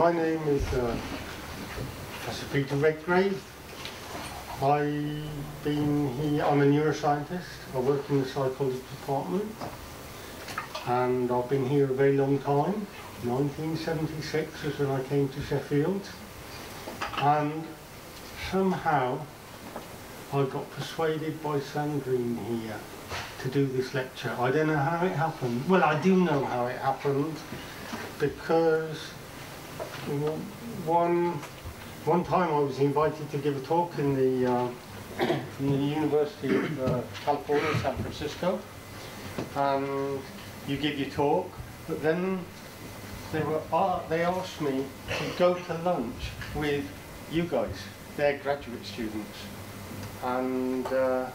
my name is uh, Professor Peter Redgrave. I've been here, I'm a neuroscientist. I work in the psychology department. And I've been here a very long time. 1976 is when I came to Sheffield. And somehow I got persuaded by Sandrine here to do this lecture. I don't know how it happened. Well, I do know how it happened because one one time I was invited to give a talk in the uh, from the University of uh, California, San Francisco, and you give your talk, but then they were uh, they asked me to go to lunch with you guys, their graduate students, and uh,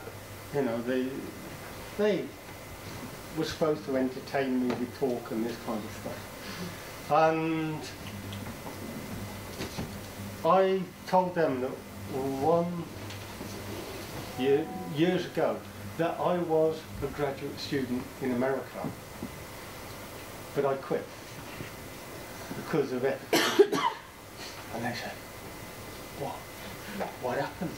you know they they were supposed to entertain me with talk and this kind of stuff, and I told them that one year, years ago that I was a graduate student in America, but I quit because of issues. And they said, what? What happened?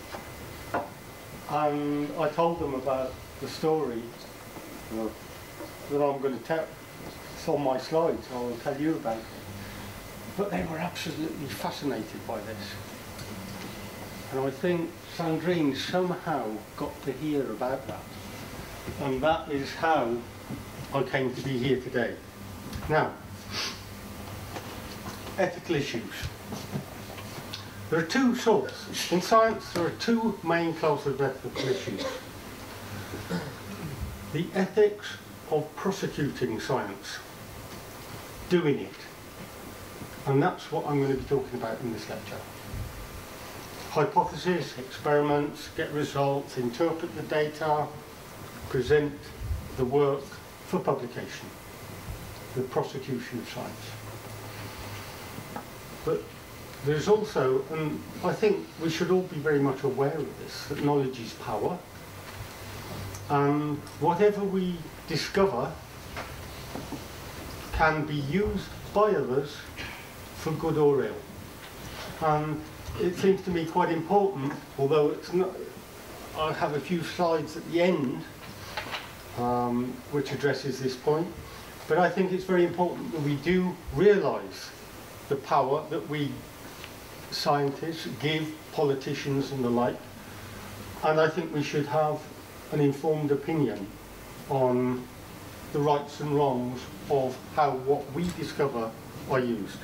And I told them about the story that I'm going to tell. It's on my slides, I will tell you about it. But they were absolutely fascinated by this. And I think Sandrine somehow got to hear about that. And that is how I came to be here today. Now, ethical issues. There are two sorts. In science, there are two main classes of ethical issues. The ethics of prosecuting science, doing it, and that's what I'm going to be talking about in this lecture. Hypotheses, experiments, get results, interpret the data, present the work for publication, the prosecution of science. But there's also, and I think we should all be very much aware of this, that knowledge is power. And whatever we discover can be used by others for good or ill. And it seems to me quite important, although it's not, I have a few slides at the end um, which addresses this point, but I think it's very important that we do realise the power that we scientists give politicians and the like, and I think we should have an informed opinion on the rights and wrongs of how what we discover are used.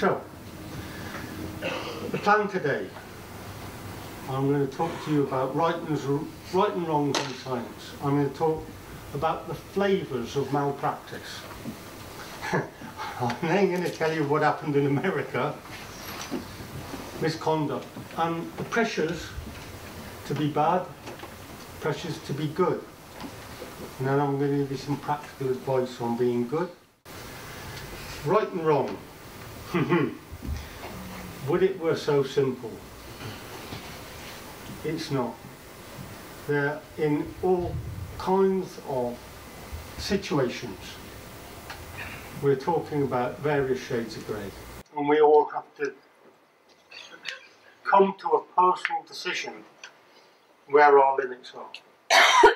So, the plan today, I'm going to talk to you about right and, right and in science. I'm going to talk about the flavours of malpractice. I'm then going to tell you what happened in America, misconduct, and the pressures to be bad, pressures to be good. And then I'm going to give you some practical advice on being good. Right and wrong. Would it were so simple? It's not. They're in all kinds of situations. We're talking about various shades of grey. And we all have to come to a personal decision where our limits are.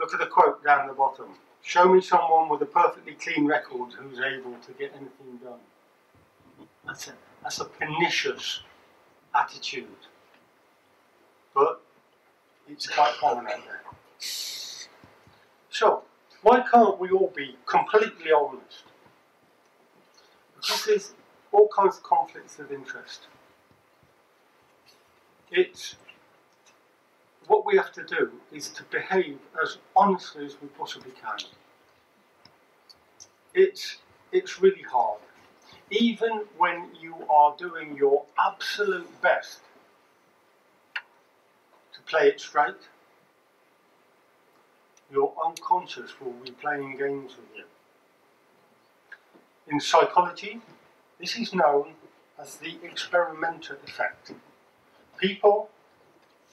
Look at the quote down the bottom. Show me someone with a perfectly clean record who's able to get anything done. That's a, that's a pernicious attitude. But it's quite common out there. So, why can't we all be completely honest? Because there's all kinds of conflicts of interest. It's what we have to do is to behave as honestly as we possibly can. It's, it's really hard. Even when you are doing your absolute best to play it straight, your unconscious will be playing games with you. In psychology, this is known as the experimenter effect. People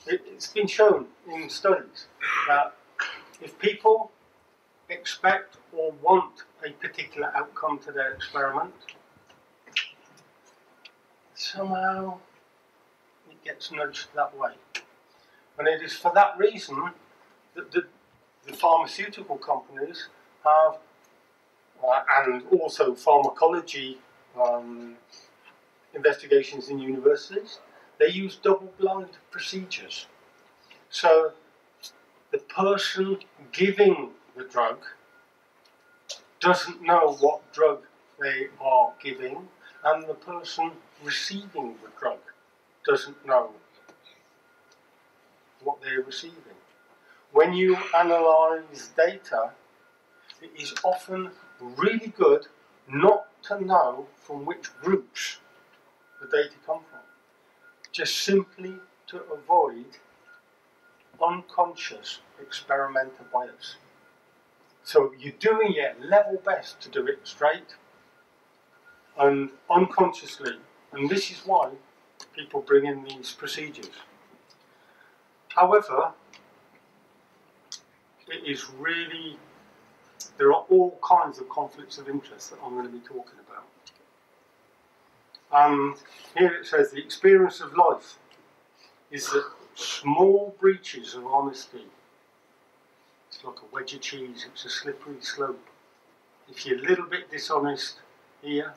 it, it's been shown in studies that if people expect or want a particular outcome to their experiment, somehow it gets nudged that way. And it is for that reason that the, the pharmaceutical companies have, uh, and also pharmacology um, investigations in universities, they use double blind procedures. So the person giving the drug doesn't know what drug they are giving, and the person receiving the drug doesn't know what they're receiving. When you analyze data, it is often really good not to know from which groups the data come from, just simply to avoid unconscious experimental bias. So you're doing it level best to do it straight and unconsciously, and this is why people bring in these procedures. However, it is really, there are all kinds of conflicts of interest that I'm going to be talking about. Um, here it says the experience of life is that small breaches of honesty, it's like a wedge of cheese, it's a slippery slope. If you're a little bit dishonest here,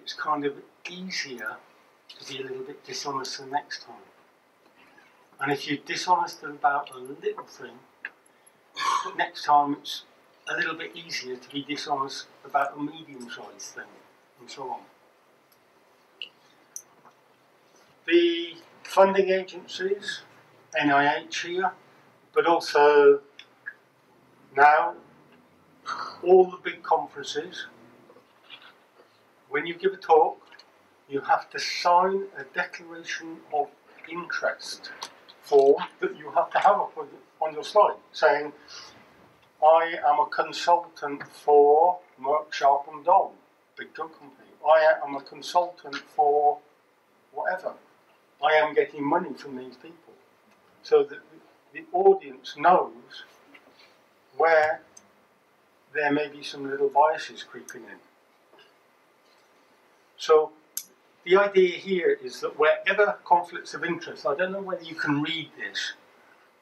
it's kind of easier to be a little bit dishonest the next time. And if you're dishonest about a little thing, next time it's a little bit easier to be dishonest about a medium sized thing, and so on. The funding agencies, NIH here, but also now all the big conferences, when you give a talk, you have to sign a declaration of interest form that you have to have up on your slide saying, I am a consultant for Merck Sharp and Dohme, big drug company. I am a consultant for whatever. I am getting money from these people. So that the audience knows where there may be some little biases creeping in. So the idea here is that wherever conflicts of interest, I don't know whether you can read this,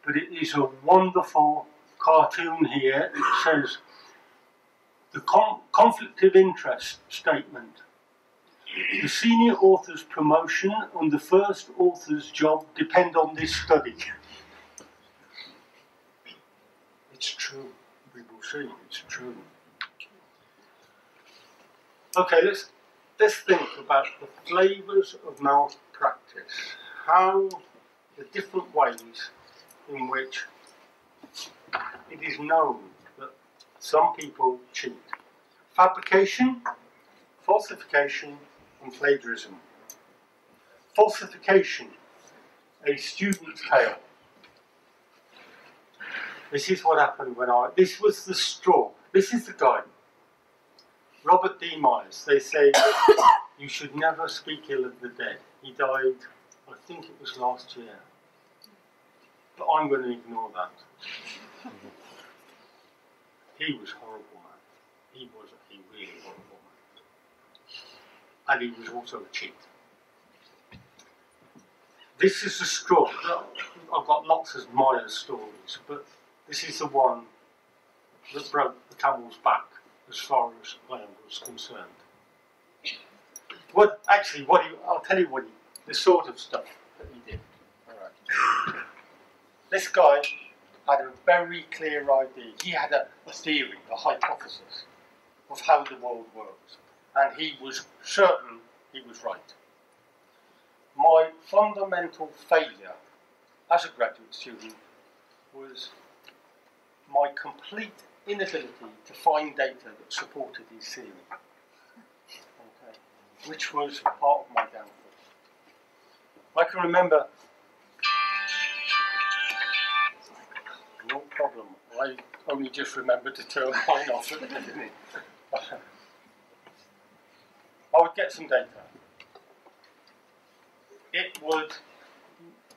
but it is a wonderful cartoon here. It says the conflict of interest statement. The senior author's promotion and the first author's job depend on this study. It's true. We will see. It's true. Okay, let's let's think about the flavours of malpractice, how the different ways in which it is known that some people cheat. Fabrication, falsification, and plagiarism. Falsification, a student's tale. This is what happened when I, this was the straw. This is the guy Robert D. Myers, they say you should never speak ill of the dead. He died, I think it was last year. But I'm going to ignore that. he was horrible, man. He was a really horrible man. And he was also a cheat. This is the straw. I've got lots of Myers stories, but this is the one that broke the camel's back as far as I was concerned. What actually, what he, I'll tell you what he, the sort of stuff that he did. All right. This guy had a very clear idea. He had a, a theory, a hypothesis of how the world works, and he was certain he was right. My fundamental failure as a graduate student was my complete inability to find data that supported his theory, okay, which was part of my downfall. I can remember, no problem, I only just remembered to turn mine off at the beginning. I would get some data. It would,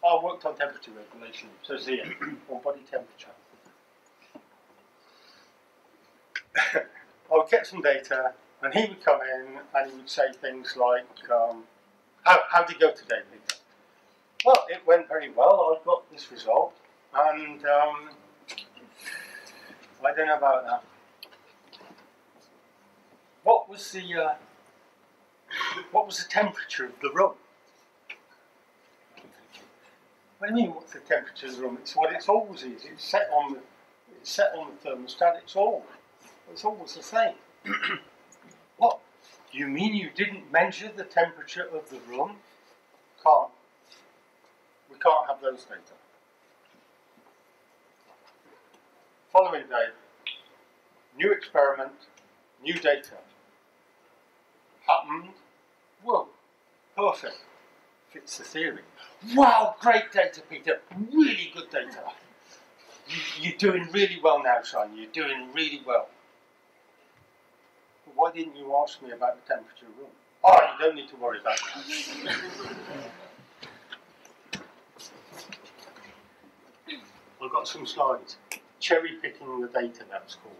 I worked on temperature regulation, so here, on body temperature I'd get some data, and he would come in and he would say things like, um, how, how did it go today, Peter? Well, it went very well. I got this result, and um, I don't know about that. What was the uh, what was the temperature of the room? What do you mean? What's the temperature of the room? It's what it's always is. It's set on the it's set on the thermostat. It's all it's always the same. what? You mean you didn't measure the temperature of the room? Can't. We can't have those data. Following day, new experiment, new data. Happened. Whoa, perfect. Fits the theory. Wow, great data, Peter. Really good data. You, are doing really well now, Sean. You're doing really well. Why didn't you ask me about the temperature room? Oh, you don't need to worry about that. I've got some slides. Cherry picking the data, that's called.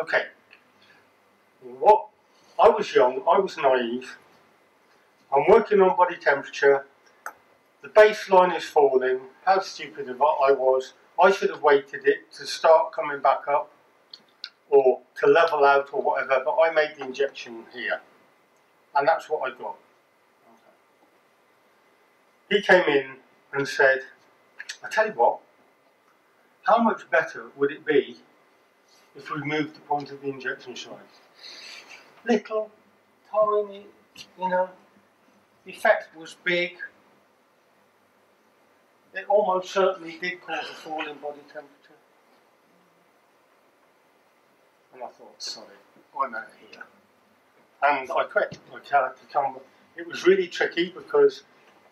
Okay. What I was young, I was naive. I'm working on body temperature. The baseline is falling. How stupid of what I was. I should have waited it to start coming back up or to level out or whatever, but I made the injection here. And that's what I got. Okay. He came in and said, I tell you what, how much better would it be if we moved the point of the injection site? Little, tiny, you know, the effect was big. It almost certainly did cause a fall in body temperature. And I thought, sorry, I'm out here. And I quit. Had to come. It was really tricky because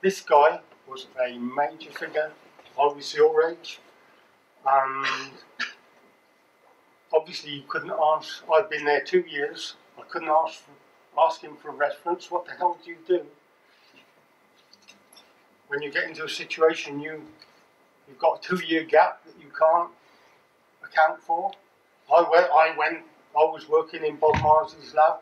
this guy was a major figure. I was your age. And obviously you couldn't ask, I'd been there two years, I couldn't ask, ask him for a reference. What the hell do you do? When you get into a situation you, you've got a two year gap that you can't account for. I went, I went, I was working in Bob Myers's lab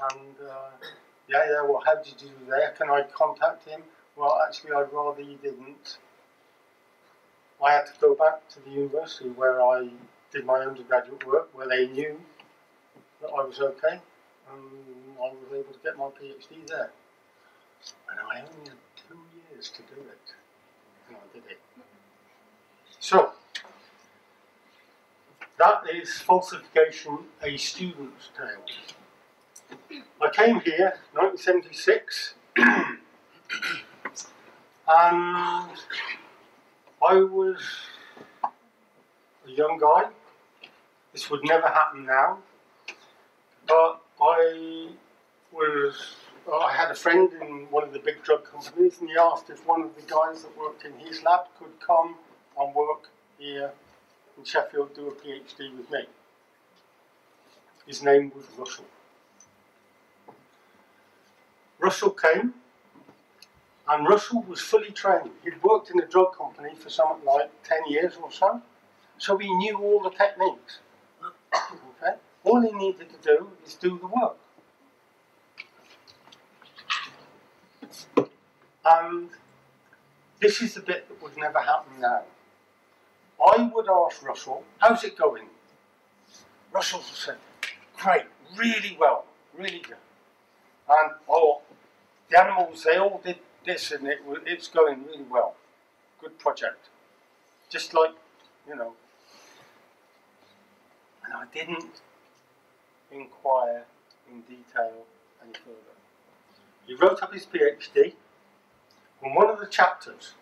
and uh, yeah, yeah, well, how did you do there? Can I contact him? Well, actually, I'd rather you didn't. I had to go back to the university where I did my undergraduate work, where they knew that I was okay, and I was able to get my PhD there. And I only had two years to do it, and I did it. So, that is falsification, a student's tale. I came here 1976 and I was a young guy. This would never happen now. But I was, I had a friend in one of the big drug companies, and he asked if one of the guys that worked in his lab could come and work here in Sheffield, do a PhD with me. His name was Russell. Russell came and Russell was fully trained. He'd worked in a drug company for something like 10 years or so, so he knew all the techniques. okay? All he needed to do is do the work. And this is the bit that would never happen now. I would ask Russell, how's it going? Russell say, great, really well, really good. And oh, the animals, they all did this and it, it's going really well. Good project. Just like, you know. And I didn't inquire in detail any further. He wrote up his PhD on one of the chapters.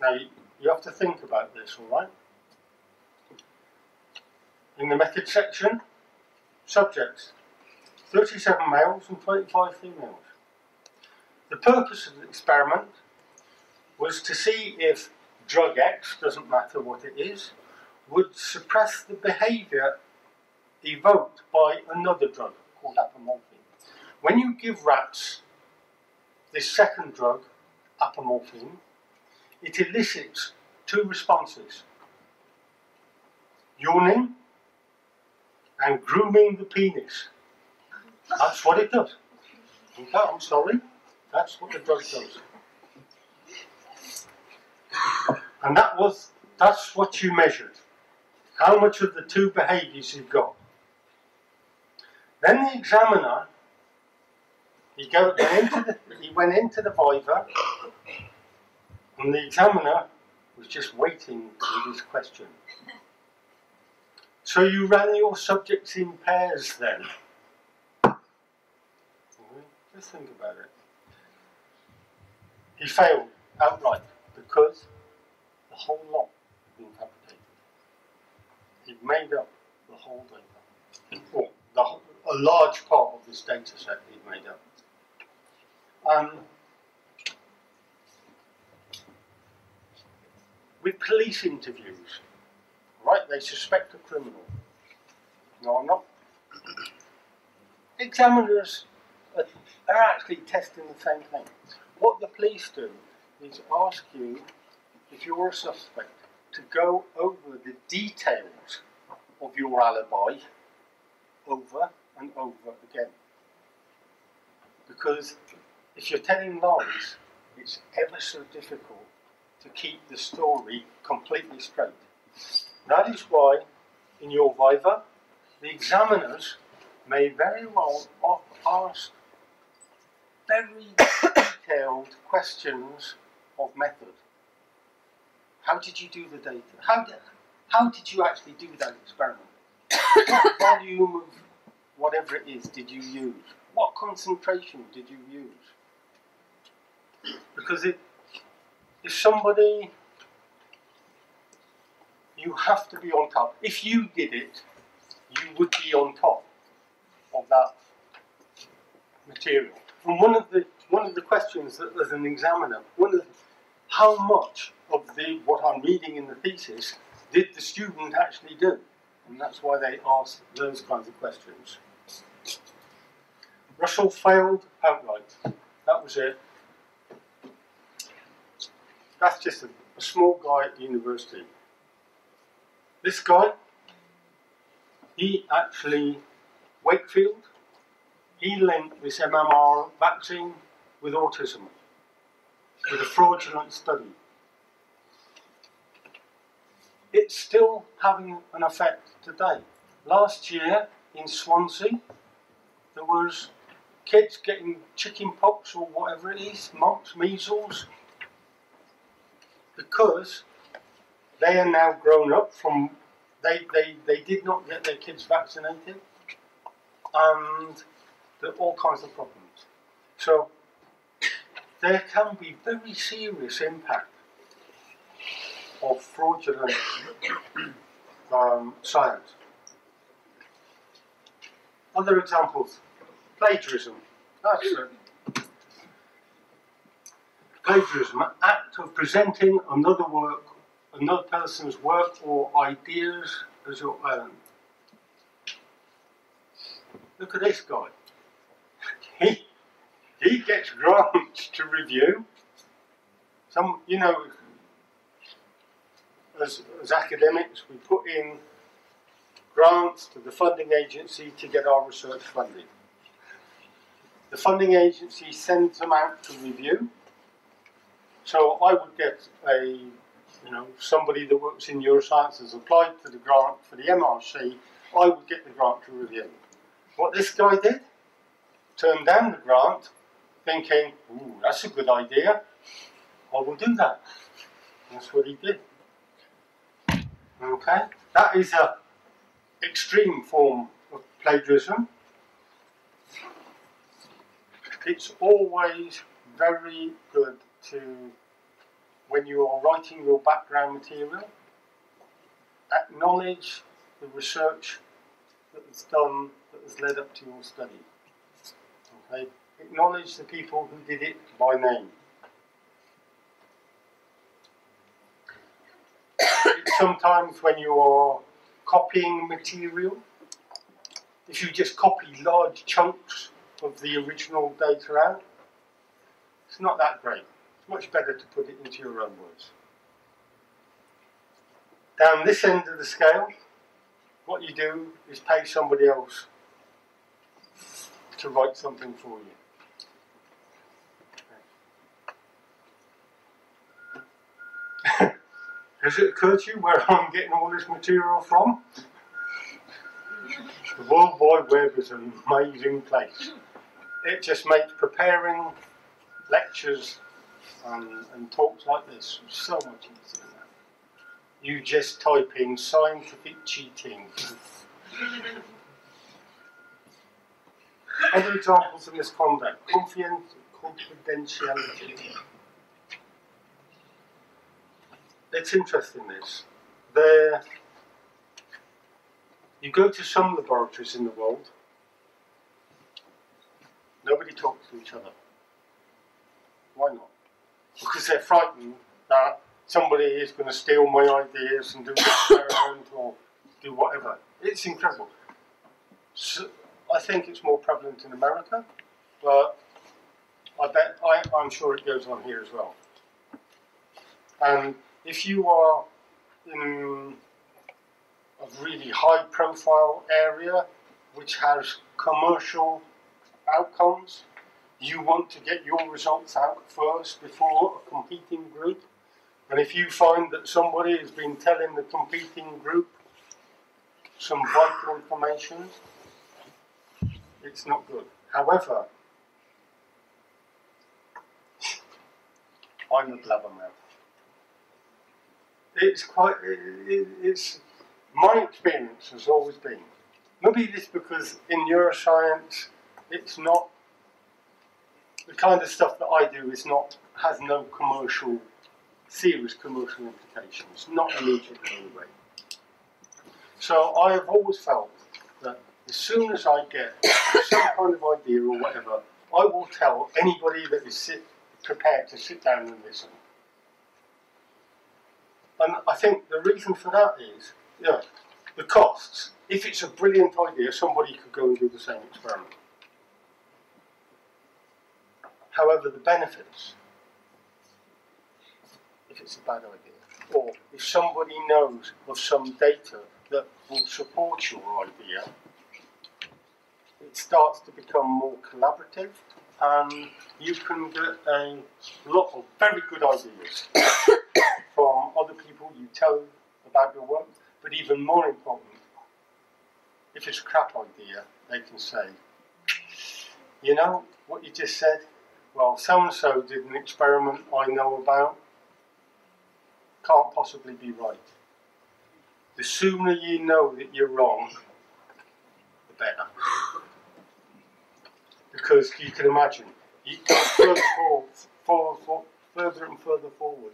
Now, you, have to think about this, all right? In the method section, subjects 37 males and 25 females. The purpose of the experiment was to see if drug X, doesn't matter what it is, would suppress the behaviour evoked by another drug called apomorphine. When you give rats this second drug, apomorphine, it elicits two responses. Yawning and grooming the penis. That's what it does. Okay, I'm sorry. That's what the drug does. And that was that's what you measured. How much of the two behaviours you've got. Then the examiner he, go, went into the, he went into the viva and the examiner was just waiting for his question. So you ran your subjects in pairs then? Just think about it. He failed outright because the whole lot had been fabricated. He'd made up the whole data. Or the, a large part of this data set he'd made up. Um, with police interviews, right? They suspect a criminal. No, I'm not. Examiners are, are actually testing the same thing. What the police do is ask you, if you're a suspect, to go over the details of your alibi over and over again. Because if you're telling lies, it's ever so difficult to keep the story completely straight. That is why, in your viva, the examiners may very well ask very detailed questions of method. How did you do the data? How did, how did you actually do that experiment? what volume of whatever it is did you use? What concentration did you use? Because it, if somebody, you have to be on top. If you did it, you would be on top of that material. And one of the one of the questions that as an examiner, one of the, how much of the what I'm reading in the thesis did the student actually do? And that's why they ask those kinds of questions. Russell failed outright. That was it. That's just a, a small guy at the university. This guy, he actually, Wakefield, he linked this MMR vaccine with autism, with a fraudulent study. It's still having an effect today. Last year in Swansea, there was kids getting chicken pox or whatever it is, mumps, measles, because they are now grown up from they, they, they did not get their kids vaccinated and there are all kinds of problems. So there can be very serious impact of fraudulent um, science. Other examples, plagiarism. That's a plagiarism, act of presenting another work, another person's work or ideas as your own. Look at this guy. He, he gets grants to review. Some, you know, as, as academics, we put in grants to the funding agency to get our research funded. The funding agency sends them out to review. So I would get a, you know, somebody that works in neurosciences applied for the grant for the MRC, I would get the grant to review. What this guy did, turned down the grant, thinking, ooh, that's a good idea, I will do that. That's what he did. Okay, that is a extreme form of plagiarism. It's always very good to, when you are writing your background material, acknowledge the research that was done that has led up to your study. Okay? Acknowledge the people who did it by name. sometimes when you are copying material, if you just copy large chunks of the original data out, it's not that great. Much better to put it into your own words. Down this end of the scale, what you do is pay somebody else to write something for you. Has it occurred to you where I'm getting all this material from? The World Wide Web is an amazing place. It just makes preparing lectures and, and talks like this so much easier now. You just type in scientific cheating. Other examples of misconduct, confidentiality. It's interesting this. There you go to some laboratories in the world, nobody talks to each other. Why not? Because they're frightened that somebody is going to steal my ideas and do experiment or do whatever. It's incredible. So, I think it's more prevalent in America, but I bet I, I'm sure it goes on here as well. And if you are in a really high profile area which has commercial outcomes. You want to get your results out first before a competing group. And if you find that somebody has been telling the competing group some vital information, it's not good. However, I'm a blabbermouth. It's quite, it, it's my experience has always been, maybe this because in neuroscience it's not the kind of stuff that I do is not has no commercial serious commercial implications, not immediately anyway. So I have always felt that as soon as I get some kind of idea or whatever, I will tell anybody that is sit, prepared to sit down and listen. And I think the reason for that is yeah, the costs. If it's a brilliant idea, somebody could go and do the same experiment. However, the benefits, if it's a bad idea, or if somebody knows of some data that will support your idea, it starts to become more collaborative and you can get a lot of very good ideas from other people you tell about your work but even more important, if it's a crap idea, they can say, you know what you just said? Well, so and so did an experiment I know about. Can't possibly be right. The sooner you know that you're wrong, the better. Because you can imagine, you go further forward, forward, forward, further and further forward.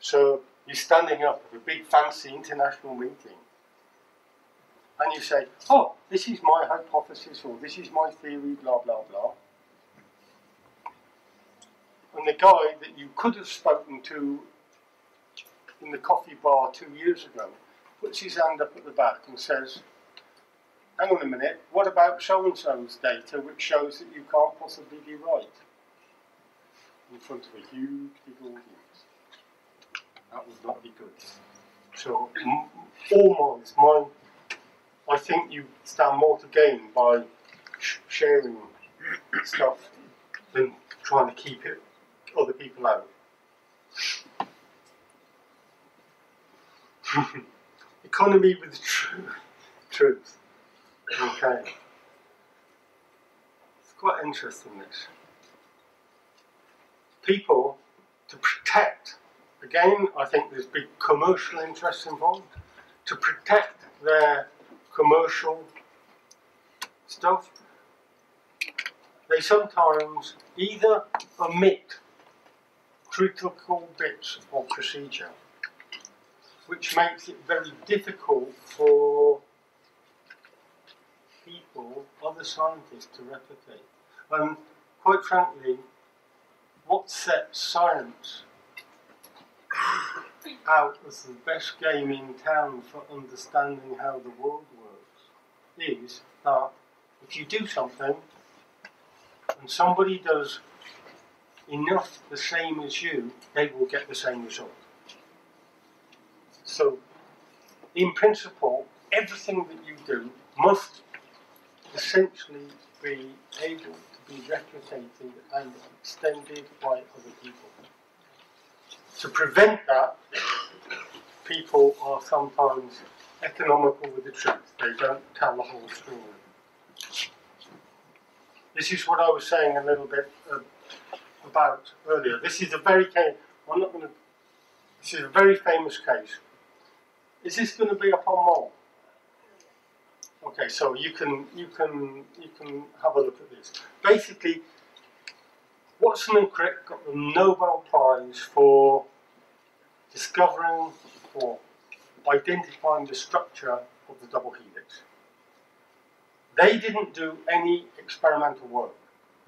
So you're standing up at a big fancy international meeting and you say, oh, this is my hypothesis or this is my theory, blah, blah, blah. And the guy that you could have spoken to in the coffee bar two years ago puts his hand up at the back and says, hang on a minute, what about so-and-so's data which shows that you can't possibly be right? In front of a huge big audience. That would not be good. So, all my, I think you stand more to gain by sh sharing stuff than trying to keep it other people out. Economy with tr truth. Okay. It's quite interesting this. People to protect Again, I think there's big commercial interests involved to protect their commercial stuff. They sometimes either omit critical bits of procedure, which makes it very difficult for people, other scientists, to replicate. And quite frankly, what sets science out as the best game in town for understanding how the world works is that if you do something and somebody does enough the same as you, they will get the same result. So, in principle, everything that you do must essentially be able to be replicated and extended by other people. To prevent that, people are sometimes economical with the truth. They don't tell the whole story. This is what I was saying a little bit uh, about earlier. This is a very case. I'm not going to. This is a very famous case. Is this going to be up on Mole? Okay, so you can you can you can have a look at this. Basically, Watson and Crick got the Nobel Prize for discovering or identifying the structure of the double helix. They didn't do any experimental work.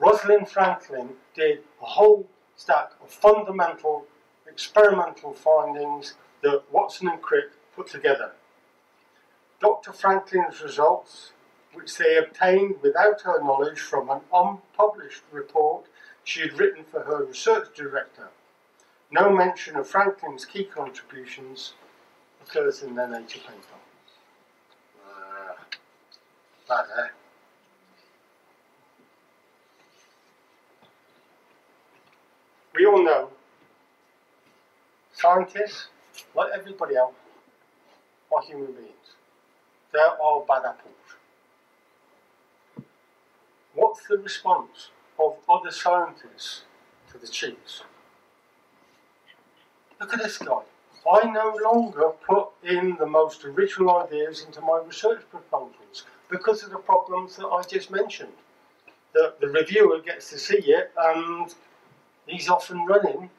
Rosalind Franklin did a whole stack of fundamental experimental findings that Watson and Crick put together. Dr. Franklin's results, which they obtained without her knowledge from an unpublished report she had written for her research director. No mention of Franklin's key contributions occurs in their nature paper. Uh, bad, eh? We all know scientists, like everybody else, are human beings. They're all bad apples. What's the response of other scientists to the cheats? Look at this guy. I no longer put in the most original ideas into my research proposals because of the problems that I just mentioned. The, the reviewer gets to see it and he's often running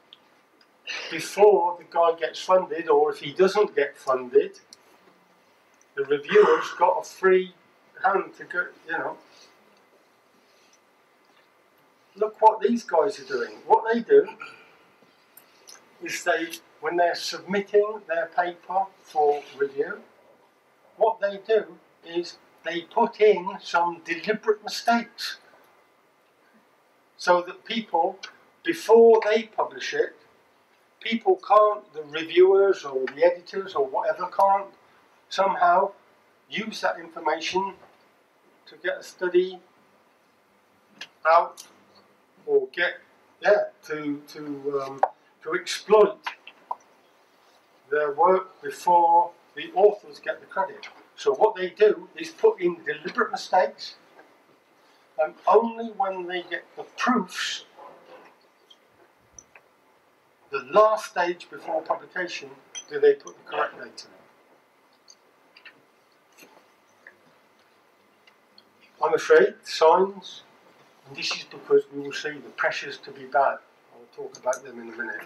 before the guy gets funded, or if he doesn't get funded, the reviewer's got a free hand to go, you know. Look what these guys are doing. What they do is they, when they're submitting their paper for review, what they do is they put in some deliberate mistakes so that people, before they publish it, people can't, the reviewers or the editors or whatever can't somehow use that information to get a study out or get yeah to to um, to exploit their work before the authors get the credit. So what they do is put in deliberate mistakes, and only when they get the proofs, the last stage before publication, do they put the correct date in. I'm afraid signs, and this is because we will see the pressures to be bad. I'll talk about them in a minute.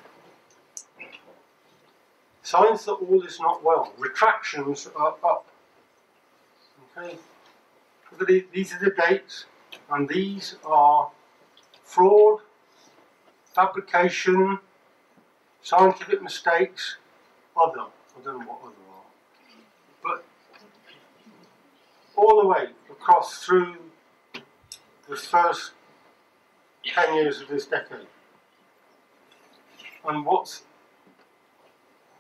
Signs that all is not well. Retractions are up. Okay. These are the dates, and these are fraud, fabrication, scientific mistakes, other. I don't know what other are, but all the way across through the first 10 years of this decade. And what's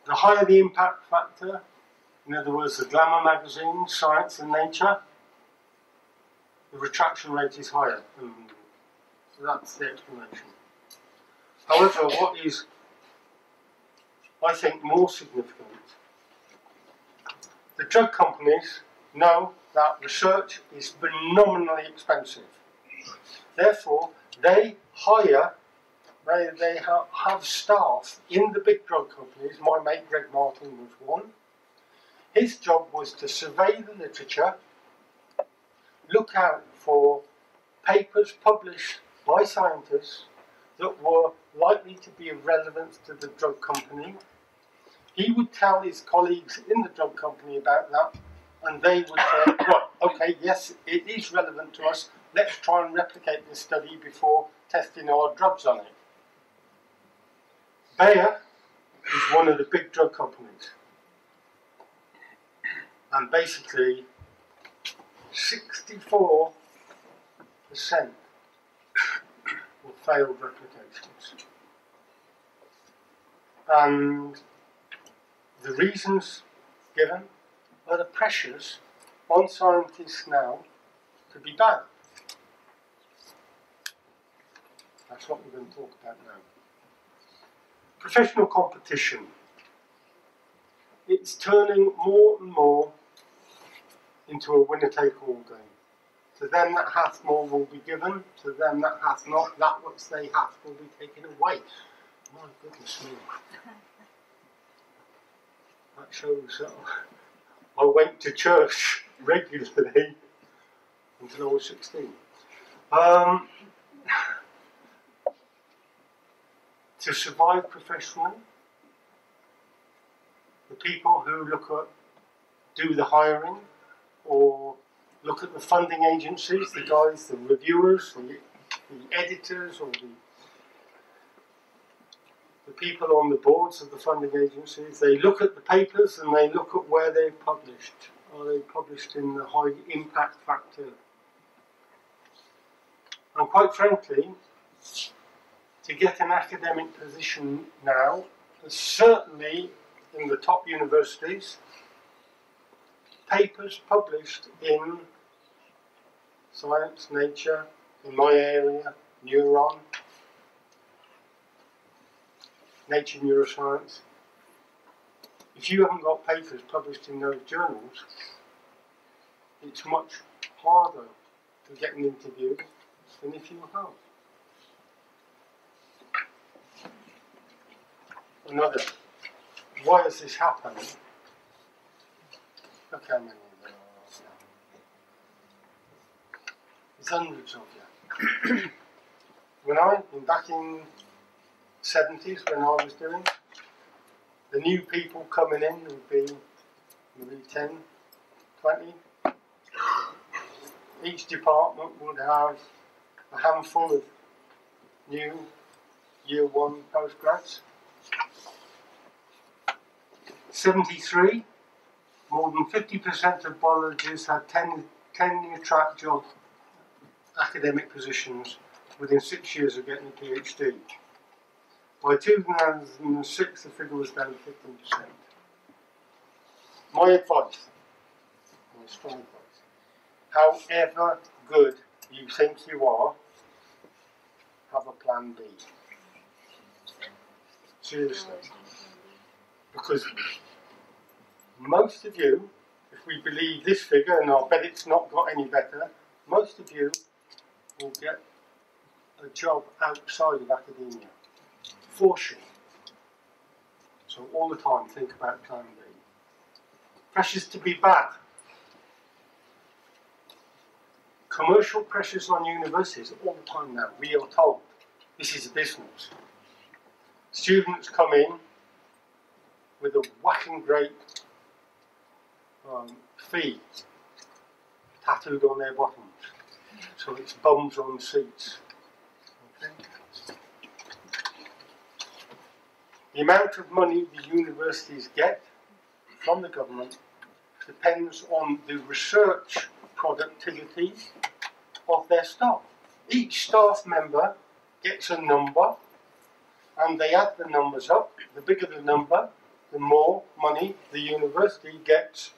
the higher the impact factor, in other words, the glamour magazine, Science and Nature, the retraction rate is higher. And so that's the explanation. However, what is, I think, more significant, the drug companies know that research is phenomenally expensive. Therefore, they hire, they, they ha have staff in the big drug companies. My mate Greg Martin was one. His job was to survey the literature, look out for papers published by scientists that were likely to be of relevance to the drug company. He would tell his colleagues in the drug company about that and they would say, right, okay, yes, it is relevant to us. Let's try and replicate this study before testing our drugs on it. Bayer is one of the big drug companies. And basically, 64% were failed replications. And the reasons given are the pressures on scientists now to be bad? That's what we're going to talk about now. Professional competition. It's turning more and more into a winner take all game. To them that hath more will be given, to them that hath not, that which they have will be taken away. My goodness me. That shows that I went to church regularly until I was 16. Um, to survive professionally, the people who look at, do the hiring, or look at the funding agencies, the guys, the reviewers, the, the editors, or the the people on the boards of the funding agencies, they look at the papers and they look at where they're published. Are they published in the high impact factor? And quite frankly, to get an academic position now, certainly in the top universities, papers published in Science, Nature, in my area, Neuron, Nature Neuroscience. If you haven't got papers published in those journals, it's much harder to get an interview than if you have. Another, why has this happened? Look how many there are. There's hundreds of you. when I, back in 70s when I was doing, the new people coming in would be maybe 10, 20. Each department would have a handful of new year one postgrads. 73, more than 50% of biologists had 10, tenure track job academic positions within six years of getting a PhD. By 2006, the figure was down to 15%. My advice, my strong advice, however good you think you are, have a plan B. Seriously. Because most of you, if we believe this figure, and I bet it's not got any better, most of you will get a job outside of academia. For sure. So all the time think about plan B. Pressures to be bad. Commercial pressures on universities all the time now. We are told this is a business. Students come in with a whacking great um, fee tattooed on their bottoms. So it's bums on seats. Okay. The amount of money the universities get from the government depends on the research productivity of their staff. Each staff member gets a number and they add the numbers up. The bigger the number, the more money the university gets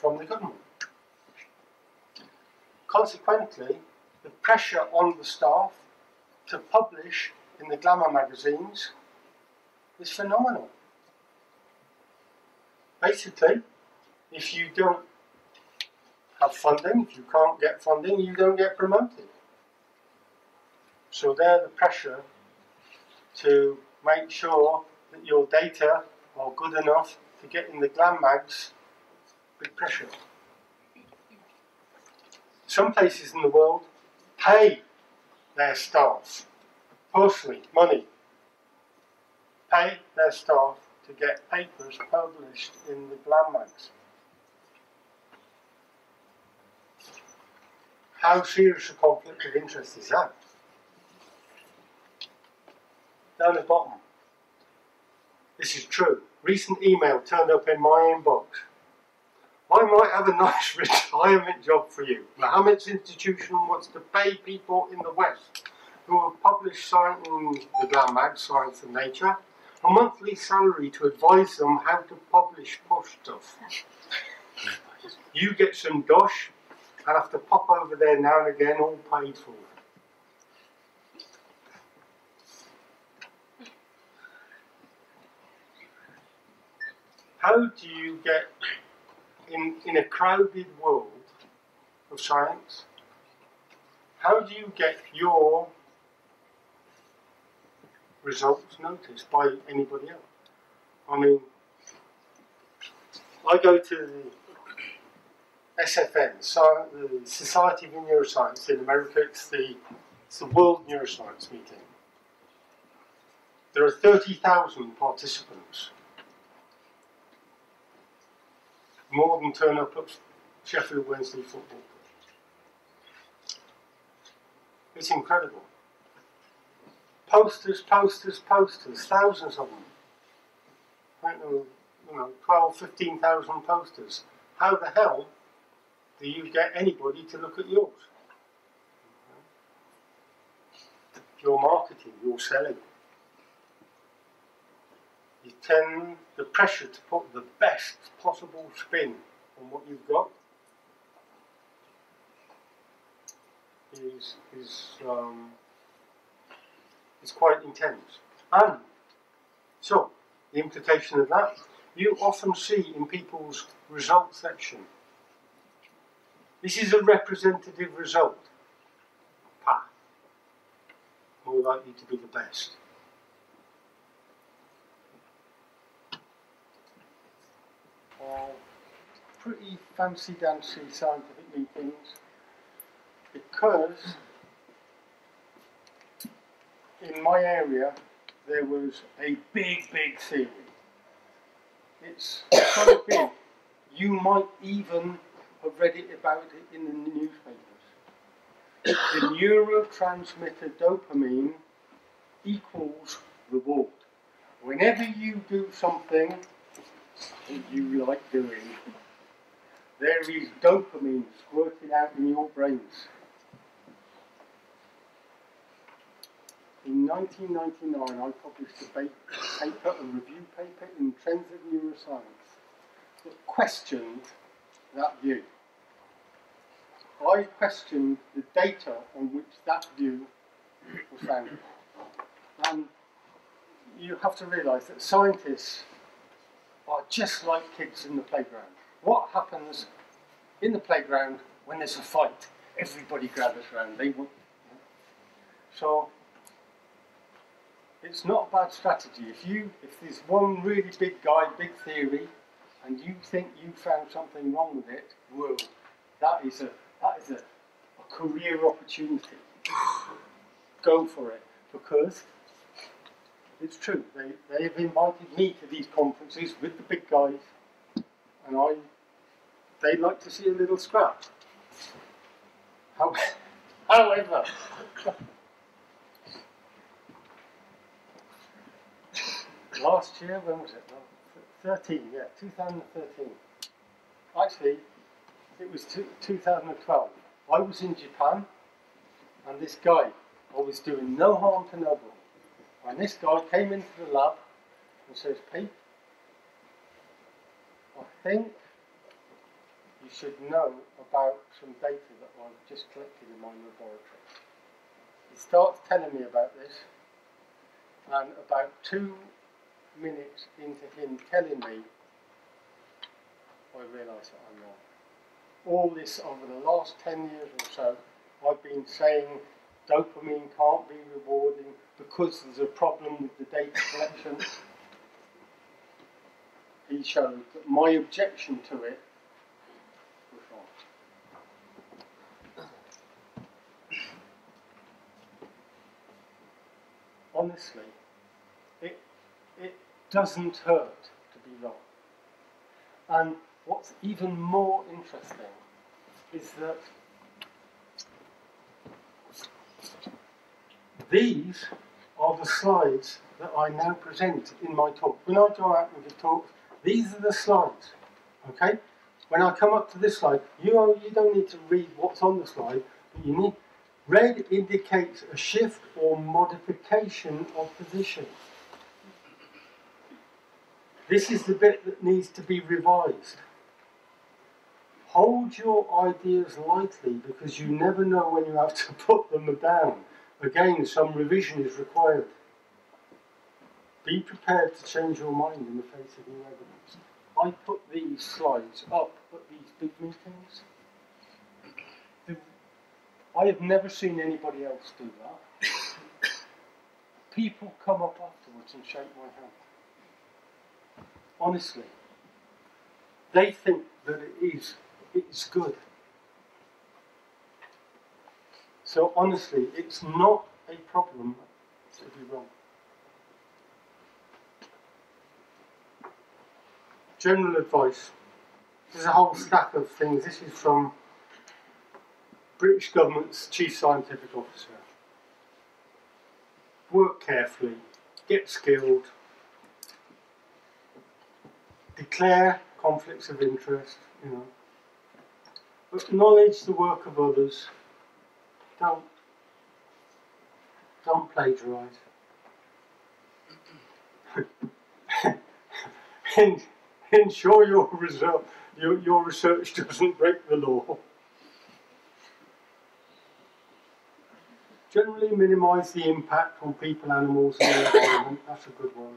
from the government. Consequently, the pressure on the staff to publish in the glamour magazines is phenomenal. Basically, if you don't have funding, if you can't get funding, you don't get promoted. So they're the pressure to make sure that your data are good enough to get in the glam mags big pressure. Some places in the world pay their staff, personally, money, pay their staff to get papers published in the Glam mags. How serious a conflict of interest is that? Down the bottom. This is true. Recent email turned up in my inbox I might have a nice retirement job for you. Mohammed's institution wants to pay people in the West who have published science in the Glam Mag, Science and Nature, a monthly salary to advise them how to publish posh stuff. You get some dosh, I'll have to pop over there now and again, all paid for. How do you get, in, in a crowded world of science, how do you get your results noticed by anybody else? I mean, I go to the SFN, so the Society of Neuroscience in America, it's the, it's the World Neuroscience Meeting. There are 30,000 participants. More than turn up at Sheffield Wednesday football. It's incredible. Posters, posters, posters, thousands of them. I don't know, you know, 12, 15,000 posters. How the hell do you get anybody to look at yours? Your marketing, your selling. You tend the pressure to put the best possible spin on what you've got is is um, is quite intense. And so the implication of that, you often see in people's results section. This is a representative result. Path. More likely to be the best. Pretty fancy dancy scientific meetings because in my area there was a big, big theory. It's so big, you might even have read it about it in the newspapers. The neurotransmitter dopamine equals reward. Whenever you do something that you like doing, there is dopamine squirting out in your brains. In 1999, I published a paper, a review paper in Trends of Neuroscience that questioned that view. I questioned the data on which that view was founded. And you have to realise that scientists are just like kids in the playground. What happens in the playground when there's a fight? Everybody gathers around. They want. So it's not a bad strategy. If you, if there's one really big guy, big theory, and you think you found something wrong with it, whoa, that is a that is a, a career opportunity. Go for it because it's true. They they have invited me to these conferences with the big guys, and I they like to see a little scrap. However. Last year, when was it? 13, yeah, 2013. Actually, it was 2012. I was in Japan, and this guy, I was doing no harm to nobody. And this guy came into the lab and says, Pete, I think you should know about some data that I've just collected in my laboratory. He starts telling me about this, and about two minutes into him telling me, I realise that I'm wrong. All this over the last 10 years or so, I've been saying dopamine can't be rewarding because there's a problem with the data collection. he showed that my objection to it was wrong. Honestly, doesn't hurt to be wrong. And what's even more interesting is that these are the slides that I now present in my talk. When I go out and give talks, these are the slides. Okay? When I come up to this slide, you, are, you don't need to read what's on the slide, but you need red indicates a shift or modification of position. This is the bit that needs to be revised. Hold your ideas lightly because you never know when you have to put them down. Again, some revision is required. Be prepared to change your mind in the face of new evidence. I put these slides up at these big meetings. I have never seen anybody else do that. People come up afterwards and shake my hand. Honestly. They think that it is, it's good. So honestly, it's not a problem to be wrong. General advice. There's a whole stack of things. This is from British government's chief scientific officer. Work carefully, get skilled, declare conflicts of interest, you know. Acknowledge the work of others. Don't don't plagiarize. and ensure your result your, your research doesn't break the law. Generally minimise the impact on people, animals and the environment. That's a good one.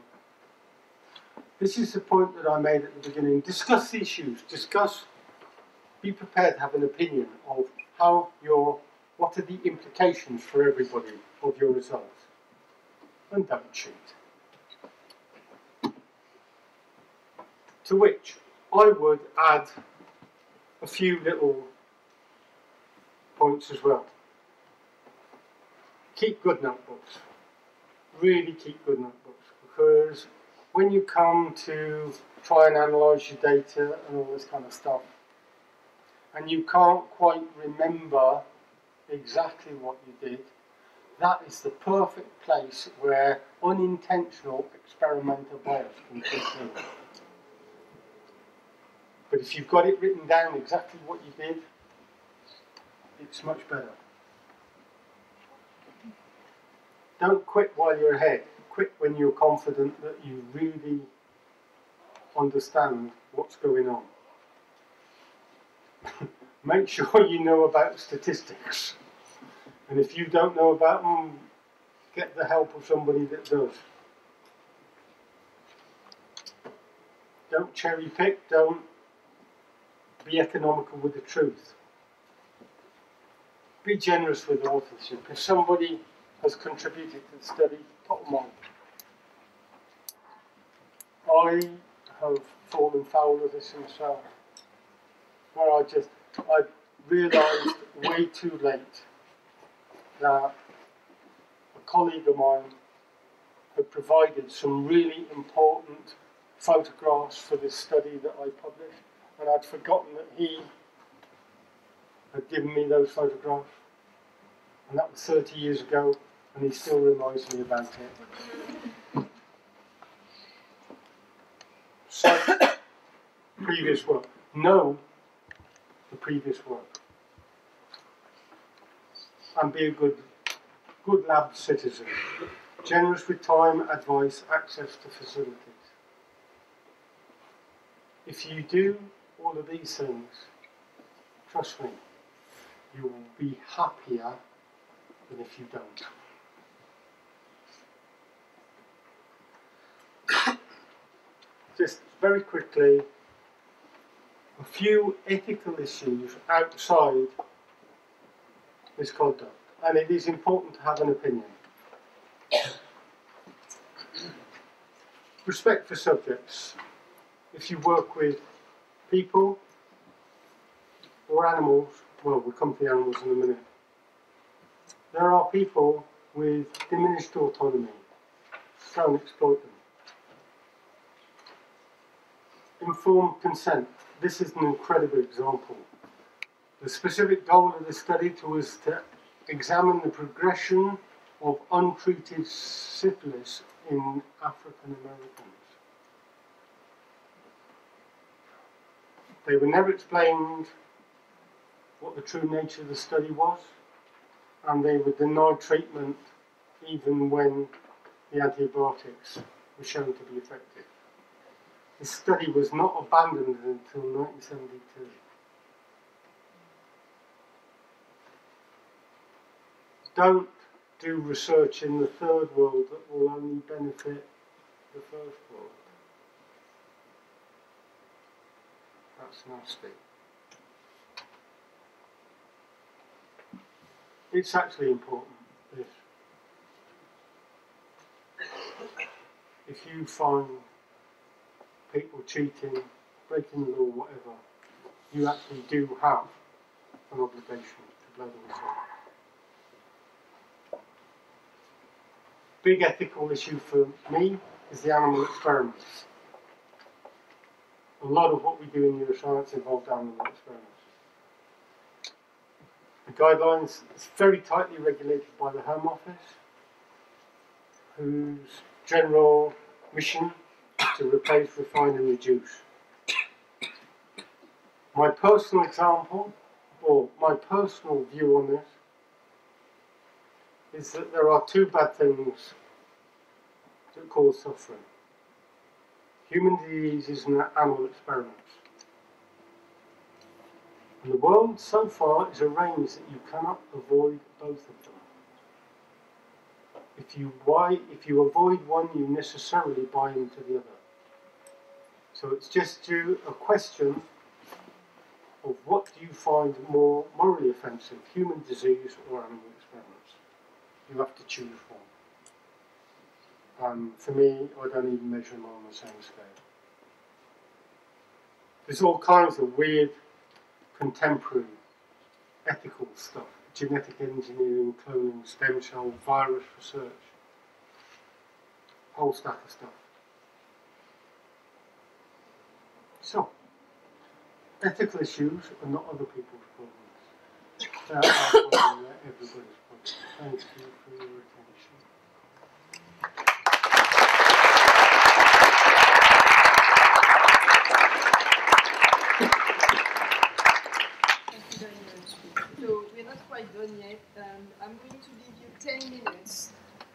This is the point that I made at the beginning. Discuss issues. Discuss. Be prepared to have an opinion of how your, what are the implications for everybody of your results. And don't cheat. To which I would add a few little points as well. Keep good notebooks. Really keep good notebooks because when you come to try and analyse your data and all this kind of stuff, and you can't quite remember exactly what you did, that is the perfect place where unintentional experimental bias can kick in. But if you've got it written down exactly what you did, it's much better. Don't quit while you're ahead quit when you're confident that you really understand what's going on. Make sure you know about statistics. And if you don't know about them, get the help of somebody that does. Don't cherry pick, don't be economical with the truth. Be generous with authorship. If somebody has contributed to the study, put them mind. I have fallen foul of this myself, where I just I realised way too late that a colleague of mine had provided some really important photographs for this study that I published, and I'd forgotten that he had given me those photographs, and that was 30 years ago, and he still reminds me about it. So, previous work. Know the previous work. And be a good, good lab citizen. Generous with time, advice, access to facilities. If you do all of these things, trust me, you will be happier than if you don't. Just very quickly, a few ethical issues outside misconduct, and it is important to have an opinion. Respect for subjects. If you work with people or animals, well, we'll come to the animals in a minute. There are people with diminished autonomy. Don't exploit them. Informed consent. This is an incredible example. The specific goal of the study was to examine the progression of untreated syphilis in African Americans. They were never explained what the true nature of the study was, and they were denied treatment even when the antibiotics were shown to be effective. The study was not abandoned until 1972. Don't do research in the third world that will only benefit the first world. That's nasty. It's actually important if if you find people cheating, breaking the law, whatever, you actually do have an obligation to blow them aside. Big ethical issue for me is the animal experiments. A lot of what we do in neuroscience involves animal experiments. The guidelines is very tightly regulated by the Home Office, whose general mission is to replace, refine and reduce. My personal example, or my personal view on this, is that there are two bad things that cause suffering. Human diseases and animal experiments. And the world so far is arranged that you cannot avoid both of them. If you why if you avoid one, you necessarily buy into the other. So it's just to a question of what do you find more morally offensive, human disease or animal experiments? You have to choose one. Um, for me, I don't even measure them on the same scale. There's all kinds of weird contemporary ethical stuff, genetic engineering, cloning, stem cell, virus research, whole stack of stuff. So, ethical issues are not other people's problems. They are everybody's problems. Thank you for your attention. Thank you very much. So, we're not quite done yet. Um, I'm going to give you 10 minutes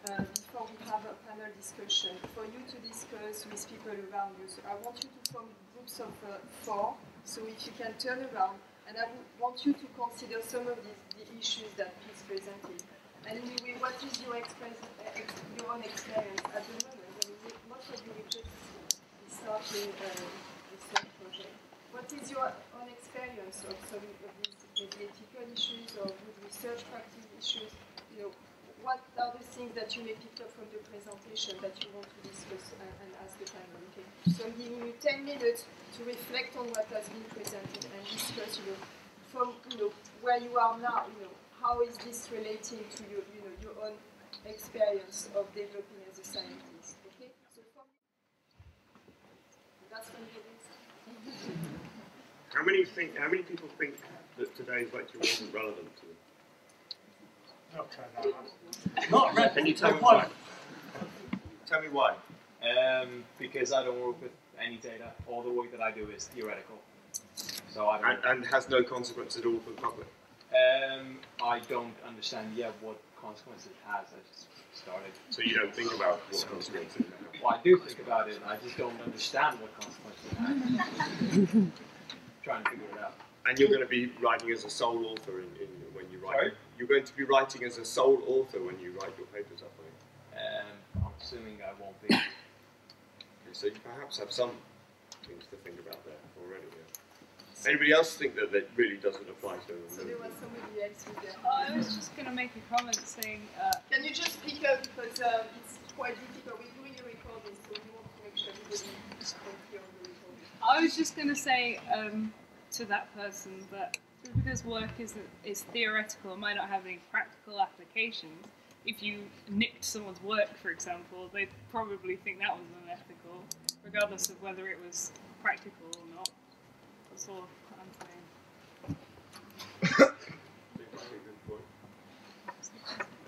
uh, before we have a panel discussion for you to discuss with people around you. So I want you to form groups of uh, four. So if you can turn around, and I want you to consider some of these, the issues that he's presented. And what is your, uh, your own experience at the moment? I mean, most of you will just starting uh, project. What is your own experience of some of these ethical issues or research practice issues, you know, what are the things that you may pick up from the presentation that you want to discuss and, and ask the panel? Okay. So I'm giving you 10 minutes to reflect on what has been presented and discuss, you know, from you know where you are now, you know, how is this relating to your, you know, your own experience of developing as a scientist? Okay. So from that's from How many think? How many people think that today's lecture wasn't relevant to them? Not relevant. Can you tell me why? Tell me why. Um, because I don't work with any data. All the work that I do is theoretical. So I and, and, has no consequence at all for the public. Um, I don't understand yet what consequences it has. I just started. So you don't think about what consequences it has? Well, I do think about it. I just don't understand what consequences it has. trying to figure it out. And you're going to be writing as a sole author in, in when you write. Sorry? You're going to be writing as a sole author when you write your papers up, um, I'm assuming I won't be. so you perhaps have some things to think about there already. Yeah. Anybody else think that that really doesn't apply to them? So there was somebody else with them. Oh, I was just going to make a comment saying. Uh, Can you just speak up because um, it's quite difficult. We're doing a recording, so we want to make sure everybody can hear on the recording. I was just going to say. Um, to that person, but because work is is theoretical and might not have any practical applications, if you nicked someone's work, for example, they'd probably think that was unethical, regardless of whether it was practical or not. That's all I'm saying.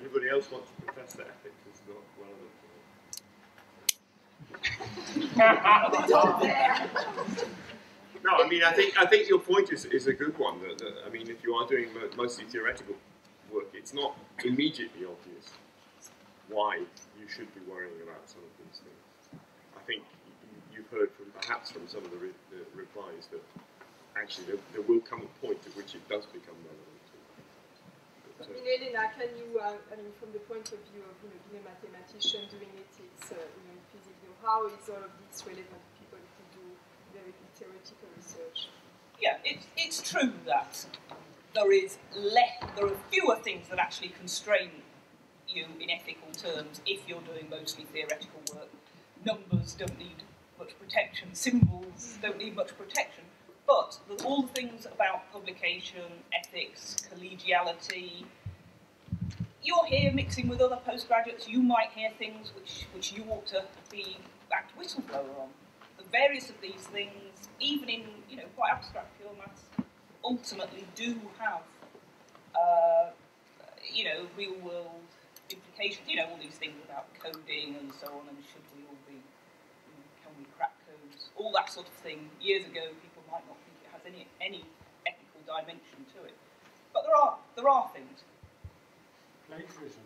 Anybody else want to profess that ethics is not relevant? No, I mean, I think I think your point is, is a good one. That, that, I mean, if you are doing mostly theoretical work, it's not immediately obvious why you should be worrying about some of these things. I think you've heard from perhaps from some of the, re- the replies that actually there, there will come a point at which it does become relevant. I uh, mean, Elena, can you, uh, I mean, from the point of view of you know, being a mathematician doing ethics, uh, physics, you know, how is all of this relevant to people who do very good theoretical research? Yeah, it, it's true that there is less, there are fewer things that actually constrain you in ethical terms if you're doing mostly theoretical work. Numbers don't need much protection, symbols hmm. don't need much protection, but all the things about publication, ethics, collegiality. You're here mixing with other postgraduates, you might hear things which, which you ought to be act whistleblower on. Various of these things, even in you know quite abstract pure maths, ultimately do have uh, you know real world implications. You know all these things about coding and so on, and should we all be, you know, can we crack codes, all that sort of thing. Years ago, people might not think it has any any ethical dimension to it, but there are there are things. Plagiarism.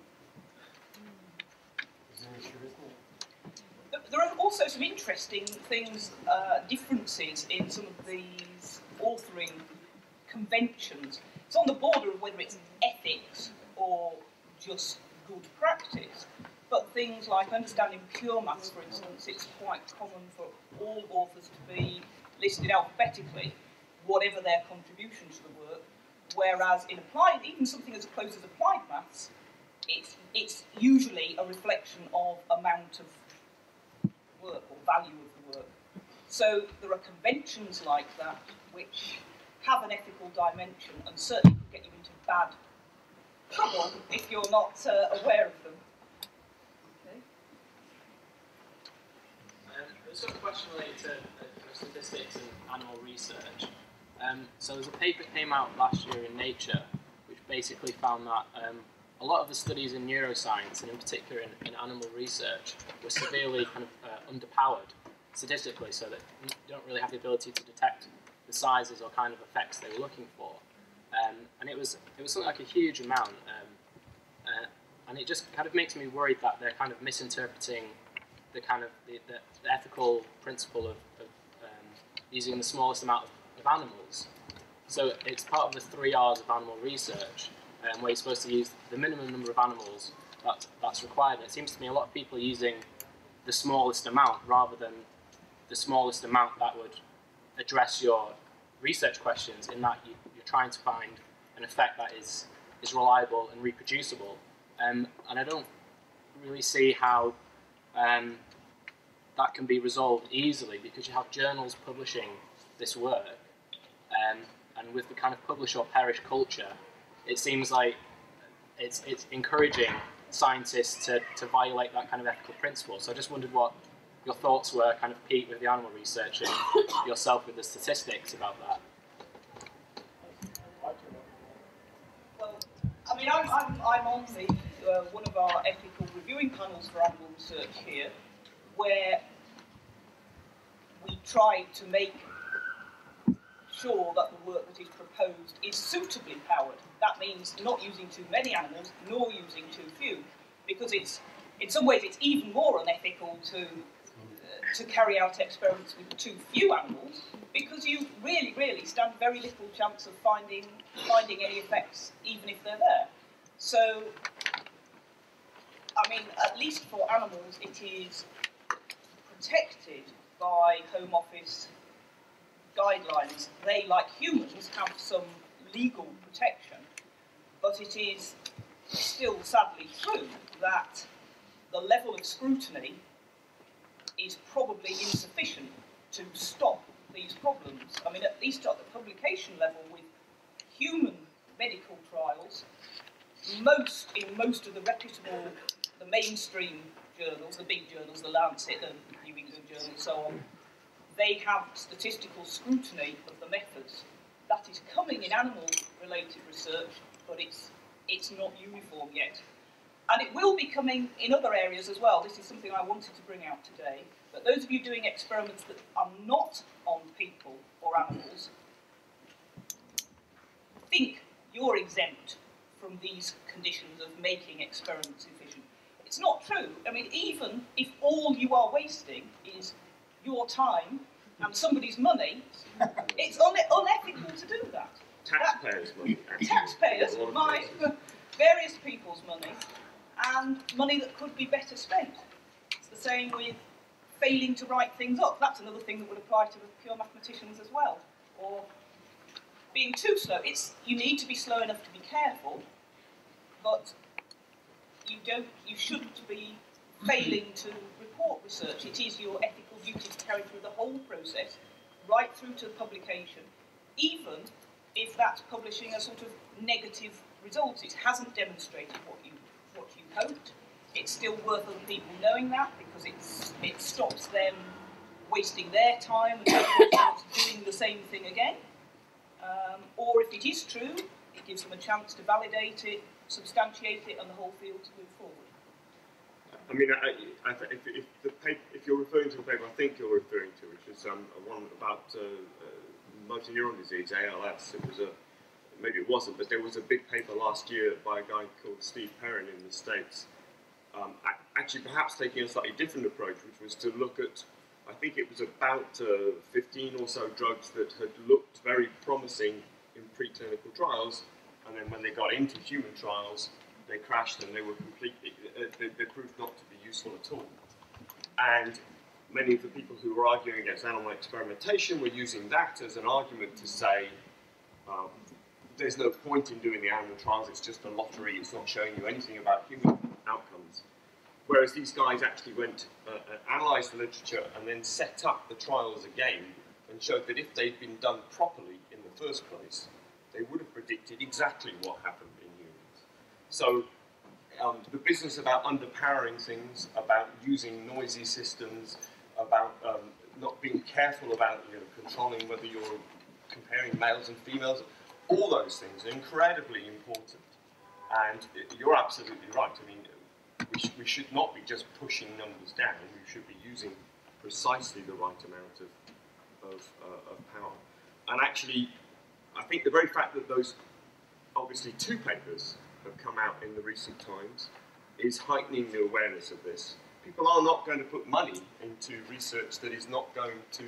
Is an issue? There- are also some interesting things, uh, differences in some of these authoring conventions. It's on the border of whether it's ethics or just good practice. But things like understanding pure maths, for instance, it's quite common for all authors to be listed alphabetically, whatever their contribution to the work. Whereas in applied, even something as close as applied maths, it's, it's usually a reflection of amount of value of the work. So there are conventions like that which have an ethical dimension and certainly could get you into bad trouble if you're not uh, aware of them. Okay. Um, there's a question related to uh, statistics and animal research. Um, so there's a paper came out last year in Nature, which basically found that um, a lot of the studies in neuroscience, and in particular in, in animal research, were severely kind of uh, underpowered statistically, so that you don't really have the ability to detect the sizes or kind of effects they were looking for. Um, and it was it was something like a huge amount, um, uh, and it just kind of makes me worried that they're kind of misinterpreting the kind of the, the, the ethical principle of, of um, using the smallest amount of, of animals. So it's part of the three R's of animal research, um, where you're supposed to use the minimum number of animals that, that's required. And it seems to me a lot of people are using the smallest amount rather than the smallest amount that would address your research questions in that you, you're trying to find an effect that is, is reliable and reproducible. Um, and I don't really see how um, that can be resolved easily because you have journals publishing this work. Um, and with the kind of publish or perish culture, it seems like it's, it's encouraging scientists to, to violate that kind of ethical principle. So I just wondered what your thoughts were, kind of Pete with the animal research and yourself with the statistics about that. Well, I mean, I'm, I'm, I'm on the, uh, one of our ethical reviewing panels for animal research here, where we try to make sure that the work that is proposed is suitably powered. That means not using too many animals, nor using too few, because it's, in some ways, it's even more unethical to uh, to carry out experiments with too few animals because you really, really stand very little chance of finding finding any effects, even if they're there. So, I mean, at least for animals, it is protected by Home Office guidelines. They, like humans, have some legal protection, but it is still sadly true that the level of scrutiny is probably insufficient to stop these problems. I mean, at least at the publication level with human medical trials, most in most of the reputable, the mainstream journals, the big journals, the Lancet, the New England Journal, and so on, they have statistical scrutiny of the methods. That is coming in animal-related research, but it's it's not uniform yet. And it will be coming in other areas as well. This is something I wanted to bring out today. But those of you doing experiments that are not on people or animals, think you're exempt from these conditions of making experiments efficient. It's not true. I mean, even if all you are wasting is your time and somebody's money, it's un- unethical to do that. Taxpayers' money. actually. Taxpayers, A lot of my various people's money, and money that could be better spent. It's the same with failing to write things up. That's another thing that would apply to the pure mathematicians as well. Or being too slow. It's you need to be slow enough to be careful, but you don't. You shouldn't be failing to report research. It is your ethical duty to carry through the whole process, right through to publication, even if that's publishing a sort of negative result. It hasn't demonstrated what you what you hoped. It's still worth other people knowing that because it's it stops them wasting their time and doing the same thing again. Um, or if it is true, it gives them a chance to validate it, substantiate it, and the whole field to move forward. I mean, I, I, if, if, the paper, if you're referring to the paper I think you're referring to, which is um, one about uh, uh, motor neuron disease, ALS, it was a, maybe it wasn't, but there was a big paper last year by a guy called Steve Perrin in the States, um, actually perhaps taking a slightly different approach, which was to look at, I think it was about uh, 15 or so drugs that had looked very promising in preclinical trials, and then when they got into human trials, they crashed and they were completely, they, they proved not to be useful at all. And many of the people who were arguing against animal experimentation were using that as an argument to say, um, there's no point in doing the animal trials, it's just a lottery, it's not showing you anything about human outcomes. Whereas these guys actually went, uh, uh, analysed the literature, and then set up the trials again and showed that if they'd been done properly in the first place, they would have predicted exactly what happened. So um, the business about underpowering things, about using noisy systems, about um, not being careful about you know, controlling whether you're comparing males and females, all those things are incredibly important. And you're absolutely right. I mean, we, sh- we should not be just pushing numbers down. We should be using precisely the right amount of, of, uh, of power. And actually, I think the very fact that those obviously two papers have come out in the recent times is heightening the awareness of this. People are not going to put money into research that is not going to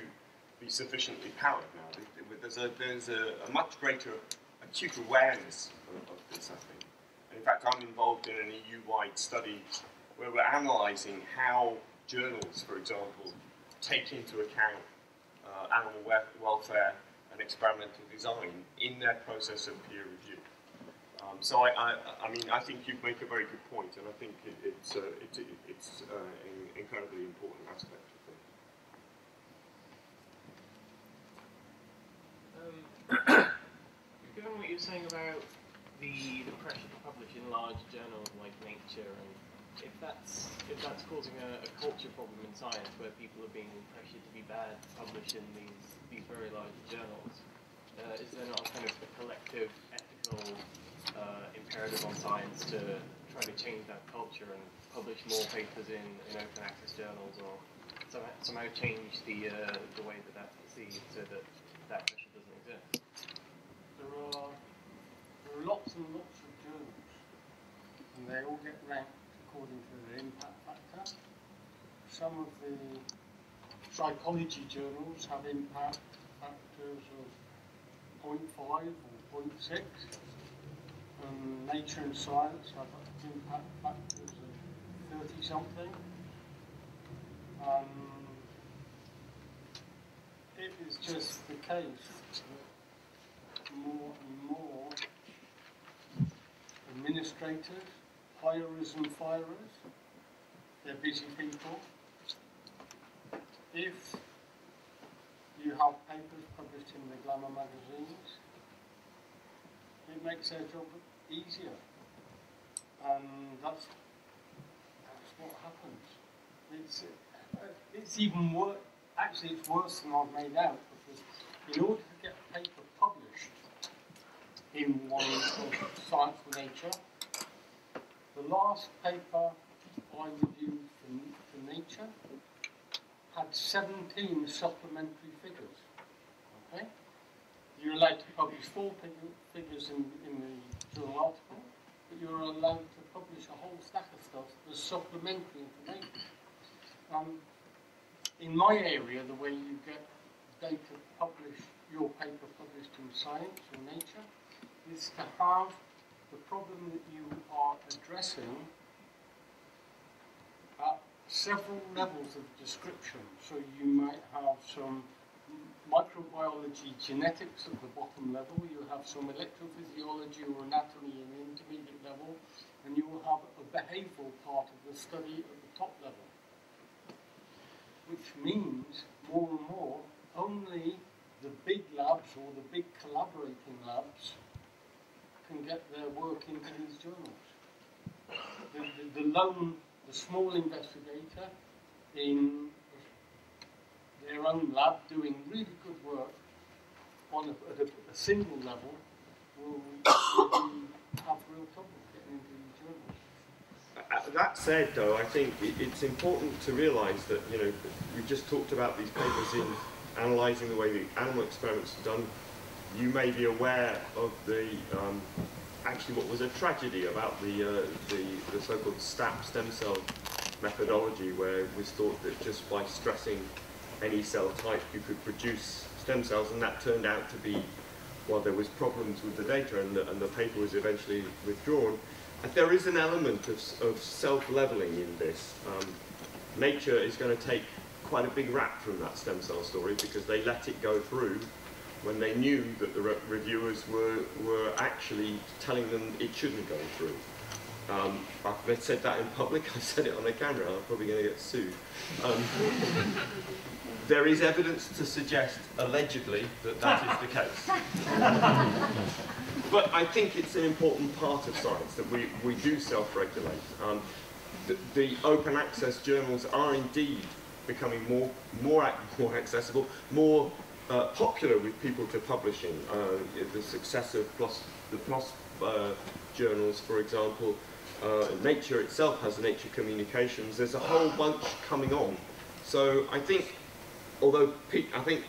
be sufficiently powered now. There's a, there's a, a much greater acute awareness of, of this, I think. And in fact, I'm involved in an EU-wide study where we're analysing how journals, for example, take into account uh, animal welfare and experimental design in their process of peer review. Um, so I, I, I mean, I think you make a very good point, and I think it, it's, uh, it, it, it's uh, an incredibly important aspect of things. Um, given what you're saying about the, the pressure to publish in large journals like Nature, and if that's if that's causing a, a culture problem in science where people are being pressured to be bad to publish in these these very large journals, uh, is there not a kind of a collective ethical uh, imperative on science to try to change that culture and publish more papers in, in open access journals, or somehow, somehow change the uh, the way that that's perceived so that that pressure doesn't exist? There are, there are lots and lots of journals, and they all get ranked according to their impact factor. Some of the psychology journals have impact factors of 0.5 or 0.6, and Nature and Science I've got impact factors of 30 something. Um, it is just the case that more and more administrators, hirers and firers, they're busy people. If you have papers published in the glamour magazines, it makes their job easier. And that's, that's what happens. It's, uh, it's even worse, actually it's worse than I've made out because in order to get a paper published in one of Science or Nature, the last paper I reviewed for, for Nature had 17 supplementary figures. You're allowed to publish four figures in, in the journal article, but you're allowed to publish a whole stack of stuff as supplementary information. Um, in my area, the way you get data published, your paper published in Science or Nature, is to have the problem that you are addressing at several levels of description. So you might have some microbiology genetics at the bottom level, you have some electrophysiology or anatomy in the intermediate level, and you will have a behavioral part of the study at the top level. Which means, more and more, only the big labs or the big collaborating labs can get their work into these journals. The, the, the lone, the small investigator in their own lab doing really good work on a, at a, a single level will, have real trouble getting into these journals. Uh, that said, though, I think it, it's important to realise that you know we just talked about these papers in analysing the way the animal experiments are done. You may be aware of the um, actually what was a tragedy about the uh, the, the so-called STAP stem cell methodology, where it was thought that just by stressing any cell type you could produce stem cells, and that turned out to be well, there was problems with the data, and the, and the paper was eventually withdrawn. There is an element of, of self-leveling in this. Um, nature is going to take quite a big rap from that stem cell story because they let it go through when they knew that the re reviewers were, were actually telling them it shouldn't go through. Um, I've said that in public, I've said it on a camera, I'm probably going to get sued. Um, there is evidence to suggest, allegedly, that that is the case. but I think it's an important part of science that we, we do self-regulate. Um, the, the, open access journals are indeed becoming more, more, more accessible, more uh, popular with people to publishing. Uh, the success of PLOS, the PLOS uh, journals, for example, uh, Nature itself has Nature Communications. There's a whole bunch coming on. So I think although Pete, I think,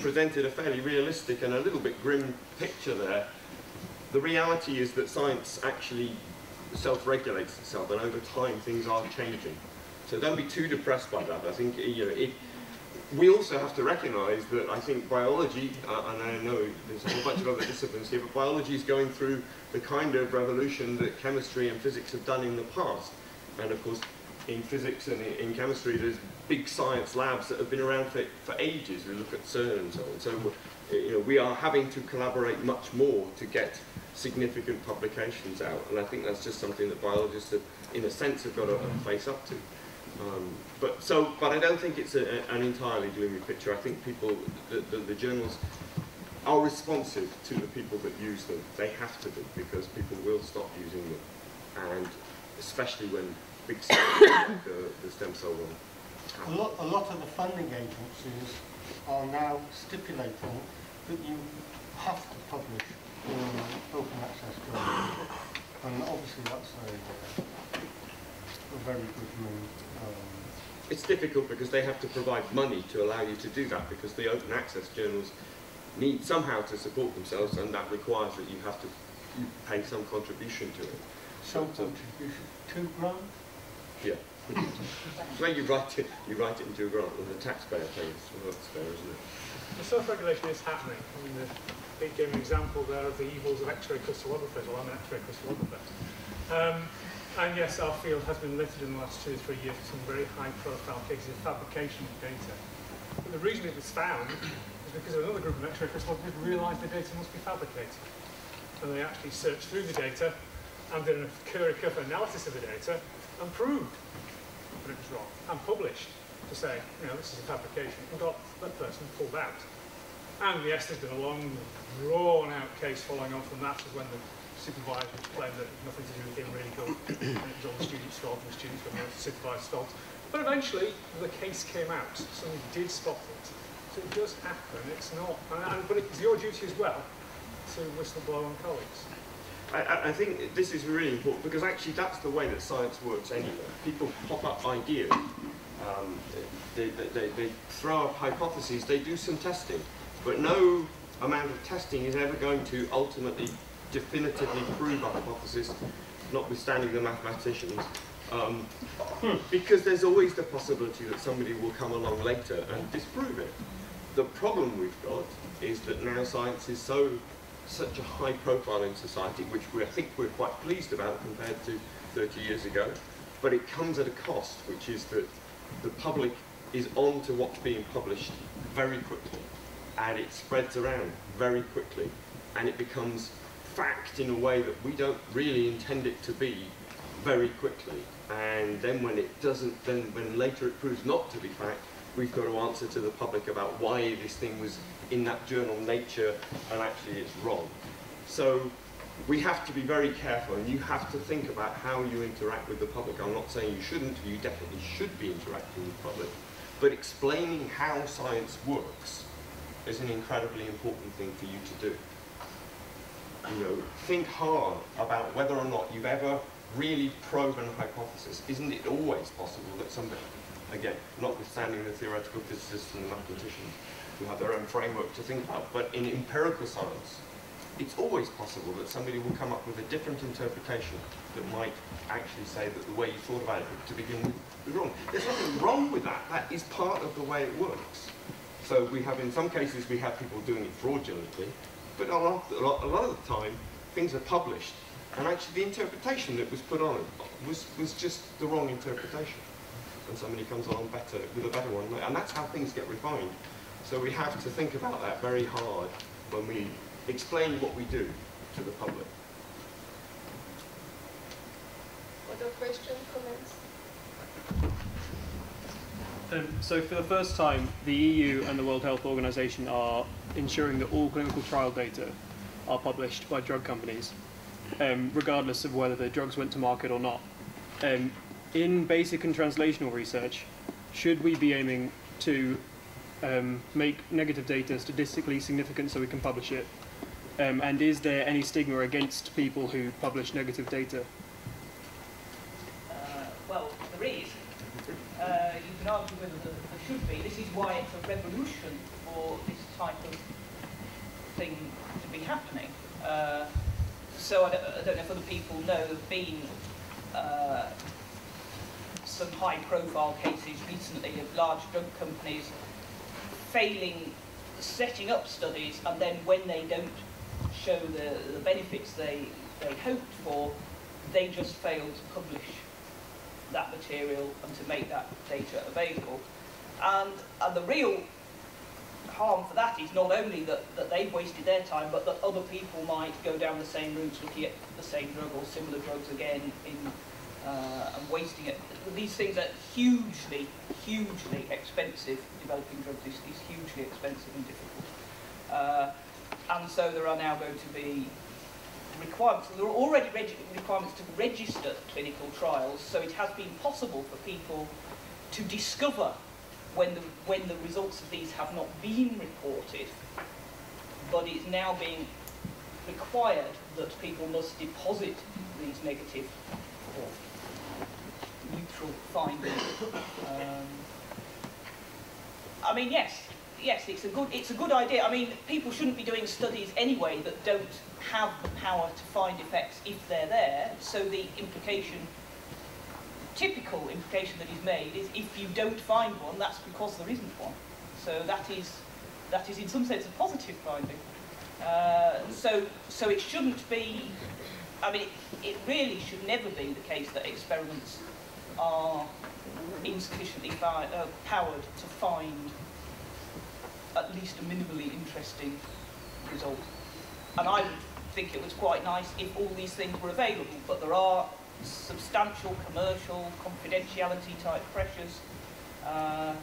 presented a fairly realistic and a little bit grim picture there, the reality is that science actually self-regulates itself, and over time things are changing. So don't be too depressed by that. I think you know, it, we also have to recognise that I think biology, uh, and I know there's a whole bunch of other disciplines here, but biology is going through the kind of revolution that chemistry and physics have done in the past. And of course, in physics and in chemistry, there's big science labs that have been around for, for ages. We look at CERN and so on. So you know, we are having to collaborate much more to get significant publications out. And I think that's just something that biologists, have, in a sense, have got to face up to. Um, but so, but I don't think it's a, an entirely gloomy picture. I think people, the, the, the journals are responsive to the people that use them. They have to be because people will stop using them, and especially when big like the, the stem cell one a lot, a lot of the funding agencies are now stipulating that you have to publish in open access journals. And obviously that's a, a very good move. Um, it's difficult because they have to provide money to allow you to do that because the open access journals need somehow to support themselves and that requires that you have to pay some contribution to it. Some contribution? Two grand? Yeah well, you write it, you write it into a grant, and the taxpayer pays. Well, that's fair, isn't it? The self-regulation is happening. I mean, the, gave an example there of the evils of X-ray crystallography. Well, I'm an X-ray crystallographer. Um, and yes, our field has been littered in the last two or three years with some very high-profile cases of fabrication of data. But the reason it was found is because another group of X-ray crystallographers realised the data must be fabricated. And they actually searched through the data and did a Curry analysis of the data and proved was wrong, and published to say, you know, this is a fabrication, and got that person pulled out. And yes, there's been a long, drawn-out case following on from that, is when the supervisor claimed that nothing to do with him really good, and it was all the students' fault, and the students were the supervisor's fault. But eventually, the case came out. Somebody did spot it. So it does happen. It's not, and, and, but it's your duty as well to whistleblow on colleagues. I, I, think this is really important because actually that's the way that science works anyway. People pop up ideas, um, they, they, they, throw up hypotheses, they do some testing, but no amount of testing is ever going to ultimately definitively prove a hypothesis, notwithstanding the mathematicians. Um, because there's always the possibility that somebody will come along later and disprove it. The problem we've got is that now science is so such a high profile in society, which we, I think we're quite pleased about compared to 30 years ago, but it comes at a cost, which is that the public is on to what's being published very quickly, and it spreads around very quickly, and it becomes fact in a way that we don't really intend it to be very quickly. And then when it doesn't, then when later it proves not to be fact, we've got to answer to the public about why this thing was in that journal Nature and actually it's wrong. So we have to be very careful and you have to think about how you interact with the public. I'm not saying you shouldn't, you definitely should be interacting with the public, but explaining how science works is an incredibly important thing for you to do. You know, think hard about whether or not you've ever really proven a hypothesis. Isn't it always possible that somebody, again, notwithstanding the theoretical physicists and the mathematicians, who have their own framework to think about, but in empirical science, it's always possible that somebody will come up with a different interpretation that might actually say that the way you thought about it to begin with was wrong. There's nothing wrong with that. That is part of the way it works. So we have, in some cases, we have people doing it fraudulently, but a lot, a lot, a lot of the time, things are published, and actually the interpretation that was put on it was, was just the wrong interpretation. And somebody comes along better, with a better one, and that's how things get refined. So we have to think about that very hard when we explain what we do to the public. Other questions, comments? Um, so for the first time, the EU and the World Health Organization are ensuring that all clinical trial data are published by drug companies, um, regardless of whether the drugs went to market or not. Um, in basic and translational research, should we be aiming to um, make negative data statistically significant so we can publish it? Um, and is there any stigma against people who publish negative data? Uh, well, there is. Uh, you can argue whether there, there should be. This is why it's a revolution for this type of thing to be happening. Uh, so I don't, I don't know if other people know, there have been uh, some high-profile cases recently of large drug companies failing setting up studies and then when they don't show the, the benefits they, they hoped for, they just fail to publish that material and to make that data available. And, and the real harm for that is not only that, that they've wasted their time, but that other people might go down the same routes looking at the same drug or similar drugs again in uh, and wasting it. These things are hugely, hugely expensive. Developing drugs is, is hugely expensive and difficult. Uh, and so there are now going to be requirements. There are already requirements to register clinical trials, so it has been possible for people to discover when the, when the results of these have not been reported, but it's now being required that people must deposit these negative neutral finding. Um, I mean, yes, yes, it's a good it's a good idea. I mean, people shouldn't be doing studies anyway that don't have the power to find effects if they're there. So the implication, typical implication that is made is if you don't find one, that's because there isn't one. So that is that is in some sense a positive finding. Uh, so so it shouldn't be. I mean, it, it really should never be the case that experiments are insufficiently fi- uh, powered to find at least a minimally interesting result. And I would think it was quite nice if all these things were available, but there are substantial commercial confidentiality type pressures uh,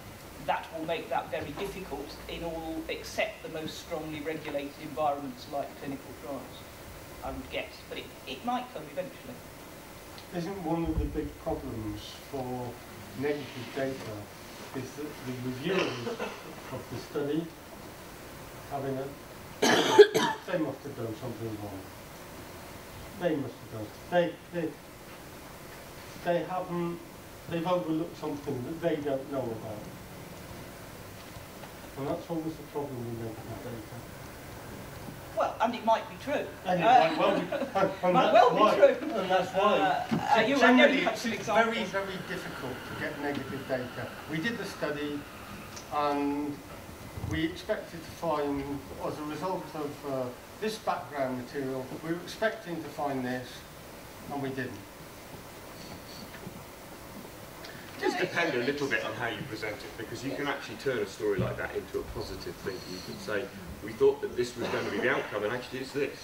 that will make that very difficult in all except the most strongly regulated environments like clinical trials, I would guess. But it, it might come eventually. Isn't one of the big problems for negative data is that the reviewers of the study having a they must have done something wrong. They must have done. They they they haven't they've overlooked something that they don't know about. And that's always the problem with negative data. Well, and it might be true. And it Uh, might well be, and, and might that's well be why, true. And that's why. Uh, uh, you- Generally, it's very, very difficult to get negative data. We did the study and we expected to find, as a result of uh, this background material, we were expecting to find this and we didn't. It does depend a little bit on how you present it, because you can actually turn a story like that into a positive thing. You can say, we thought that this was going to be the outcome, and actually it's this.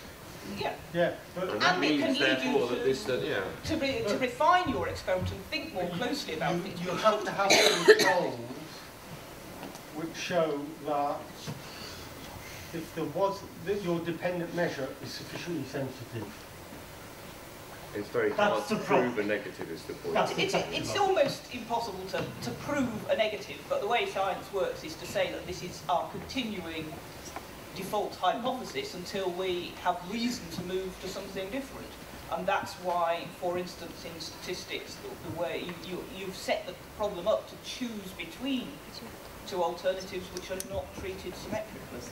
Yeah, Yeah, but And that And it can means, lead you therefore, to- that this, uh, that, yeah. to, re- to refine your experiment and think more closely about you, things. you have to have controls which show that if there was, that your dependent measure is sufficiently sensitive. It's very hard to prove problem. a negative is the point. That's It's, exactly it's almost impossible to, to prove a negative, but the way science works is to say that this is our continuing default hypothesis until we have reason to move to something different. And that's why, for instance, in statistics, the, the way you, you, you've set the problem up to choose between two alternatives which are not treated symmetrically.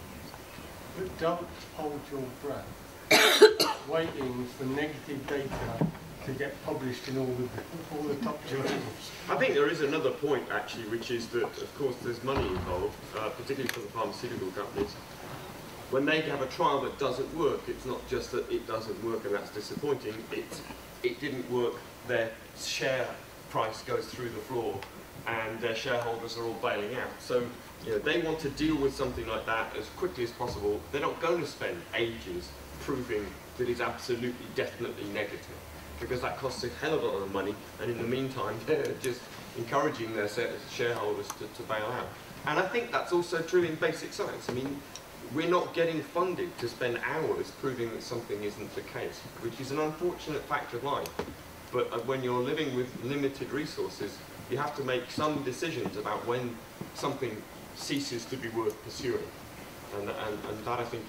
But don't hold your breath waiting for negative data to get published in all the, all the top journals. I think there is another point actually, which is that of course there's money involved, uh, particularly for the pharmaceutical companies. When they have a trial that doesn't work, it's not just that it doesn't work and that's disappointing. It's it didn't work. Their share price goes through the floor, and their shareholders are all bailing out. So you know they want to deal with something like that as quickly as possible. They're not going to spend ages proving that it's absolutely, definitely negative because that costs a hell of a lot of money, and in the meantime, they're just encouraging their shareholders to, to bail out. And I think that's also true in basic science. I mean, we're not getting funded to spend hours proving that something isn't the case, which is an unfortunate fact of life. But uh, when you're living with limited resources, you have to make some decisions about when something ceases to be worth pursuing. And, and, and that, I think,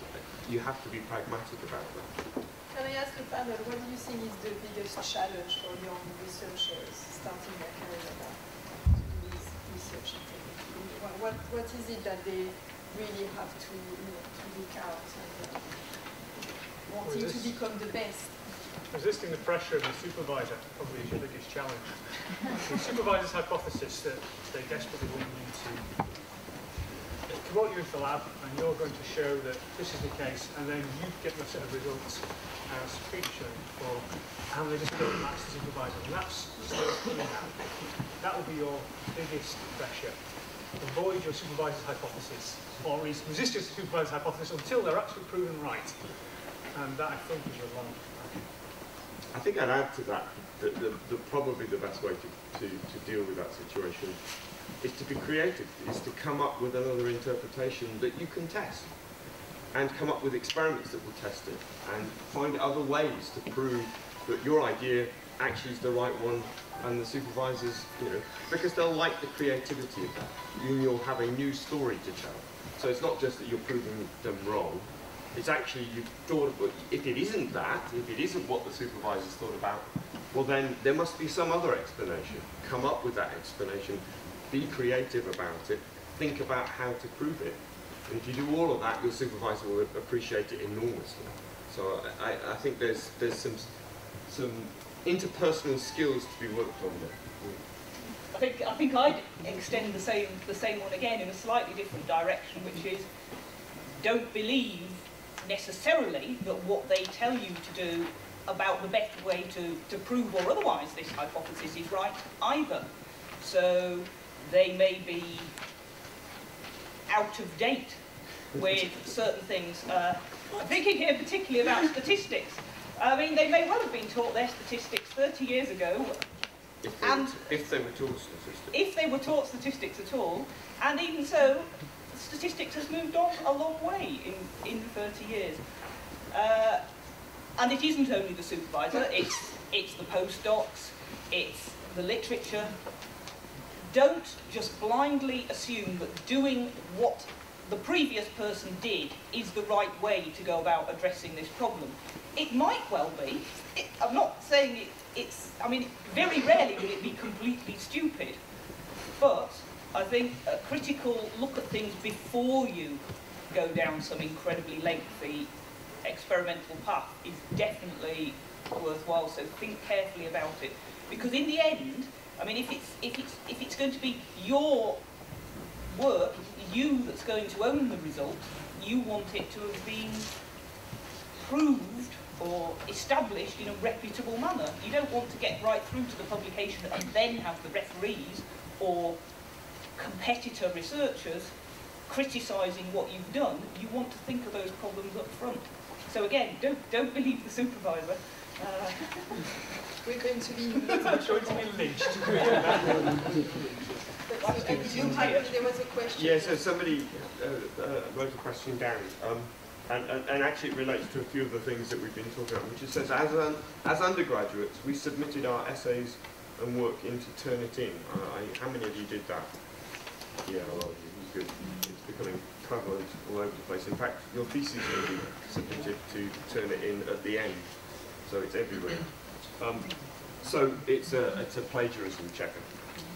you have to be pragmatic about that. Can I ask the panel, what do you think is the biggest challenge for young researchers starting their career? What, what, what is it that they really have to, you know, to look out and uh, wanting to become the best? Resisting the pressure of the supervisor probably is your biggest challenge. the supervisor's hypothesis that they desperately want you to promote you into the lab and you're going to show that this is the case and then you get a set of results as feature for how they just don't match the supervisor. And that's still coming out. That will be your biggest pressure. Avoid your supervisor's hypothesis or res- resist your supervisor's hypothesis until they're actually proven right. And that I think is your long I think I'd add to that that the, the, probably the best way to, to, to deal with that situation is to be creative, is to come up with another interpretation that you can test and come up with experiments that will test it and find other ways to prove that your idea actually is the right one and the supervisors, you know, because they'll like the creativity of that. You, you'll have a new story to tell. So it's not just that you're proving them wrong, it's actually you've thought if it isn't that, if it isn't what the supervisors thought about, well then there must be some other explanation. Come up with that explanation, be creative about it, think about how to prove it. And if you do all of that, your supervisor will appreciate it enormously. So I, I think there's there's some some interpersonal skills to be worked on there. I think I think I'd extend the same the same one again in a slightly different direction, which is don't believe necessarily that what they tell you to do about the best way to, to prove or otherwise this hypothesis is right either. So they may be out of date with certain things. Uh, I'm thinking here particularly about statistics. I mean, they may well have been taught their statistics 30 years ago, If they, And- if they were taught statistics. if they were taught statistics at all, and even so, statistics has moved on a long way in, in 30 years. Uh, and it isn't only the supervisor, it's, it's the postdocs, it's the literature. Don't just blindly assume that doing what the previous person did is the right way to go about addressing this problem. It might well be. It, I'm not saying it, it's, I mean, very rarely will it be completely stupid. But I think a critical look at things before you go down some incredibly lengthy experimental path is definitely worthwhile. So think carefully about it, because in the end, I mean, if it's if it's if it's going to be your work, you that's going to own the result, you want it to have been proved or established in a reputable manner. You don't want to get right through to the publication and then have the referees or competitor researchers criticising what you've done. You want to think of those problems up front. So again, don't don't believe the supervisor. Uh, We're going to be. I'm sure it's been lynched. You had, there was a question. Yeah, so somebody uh, uh, wrote a question down, um, and, and, and actually it relates to a few of the things that we've been talking about, which it says, as, as undergraduates, we submitted our essays and work in to Turnitin. Uh, how many of you did that? Yeah, a lot of you. Good. It's becoming prevalent all over the place. In fact, your thesis will be submitted to Turnitin at the end, so it's everywhere. Um, so it's a, it's a plagiarism checker.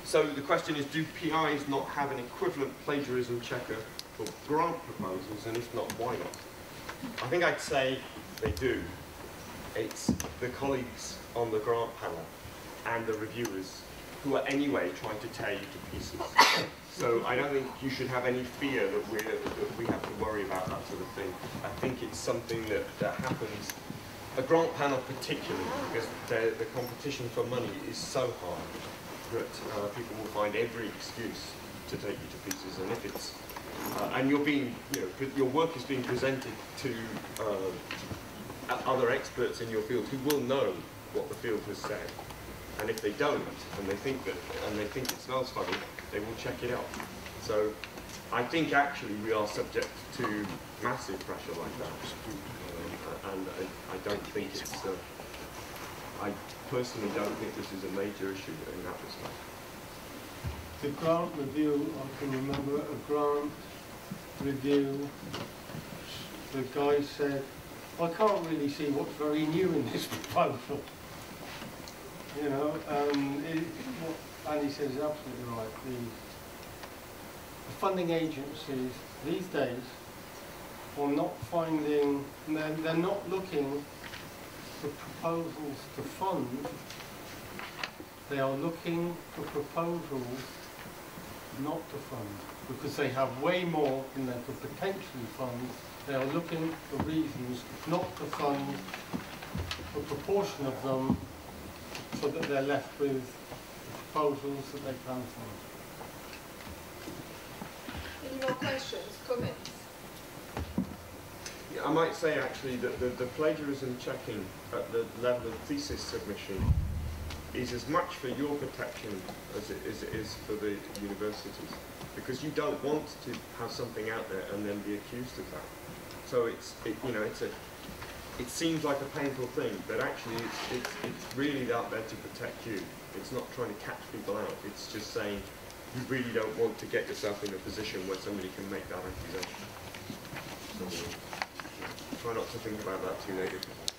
So the question is, do PIs not have an equivalent plagiarism checker for grant proposals, and if not, why not? I think I'd say they do. It's the colleagues on the grant panel and the reviewers who are anyway trying to tear you to pieces. So I don't think you should have any fear that, we're, that we have to worry about that sort of thing. I think it's something that, that happens, a grant panel particularly, because the, the competition for money is so high that uh, people will find every excuse to take you to pieces. And if it's uh, and you're being, you know, your work is being presented to uh, other experts in your field who will know what the field has said. And if they don't, and they think that, and they think it smells funny, they will check it out. So, I think actually we are subject to massive pressure like that, um, and I, I don't think it's. Uh, I personally don't think this is a major issue in that respect. The grant review, I can remember a grant review, the guy said, I can't really see what's very new in this proposal. You know, um, it, what Andy says is absolutely right. The, the funding agencies these days are not finding, they're, they're not looking for proposals to fund, they are looking for proposals not to fund because they have way more than they could potentially fund. They are looking for reasons not to fund a proportion of them so that they're left with proposals that they can fund. Any more questions, comments? Yeah, I might say actually that the, the plagiarism checking at the level of thesis submission is as much for your protection as it, as it is for the universities. Because you don't want to have something out there and then be accused of that. So it's, it, you know, it's a, it seems like a painful thing, but actually it's, it's, it's really out there to protect you. It's not trying to catch people out. It's just saying you really don't want to get yourself in a position where somebody can make that accusation. So, try not to think about that too negatively.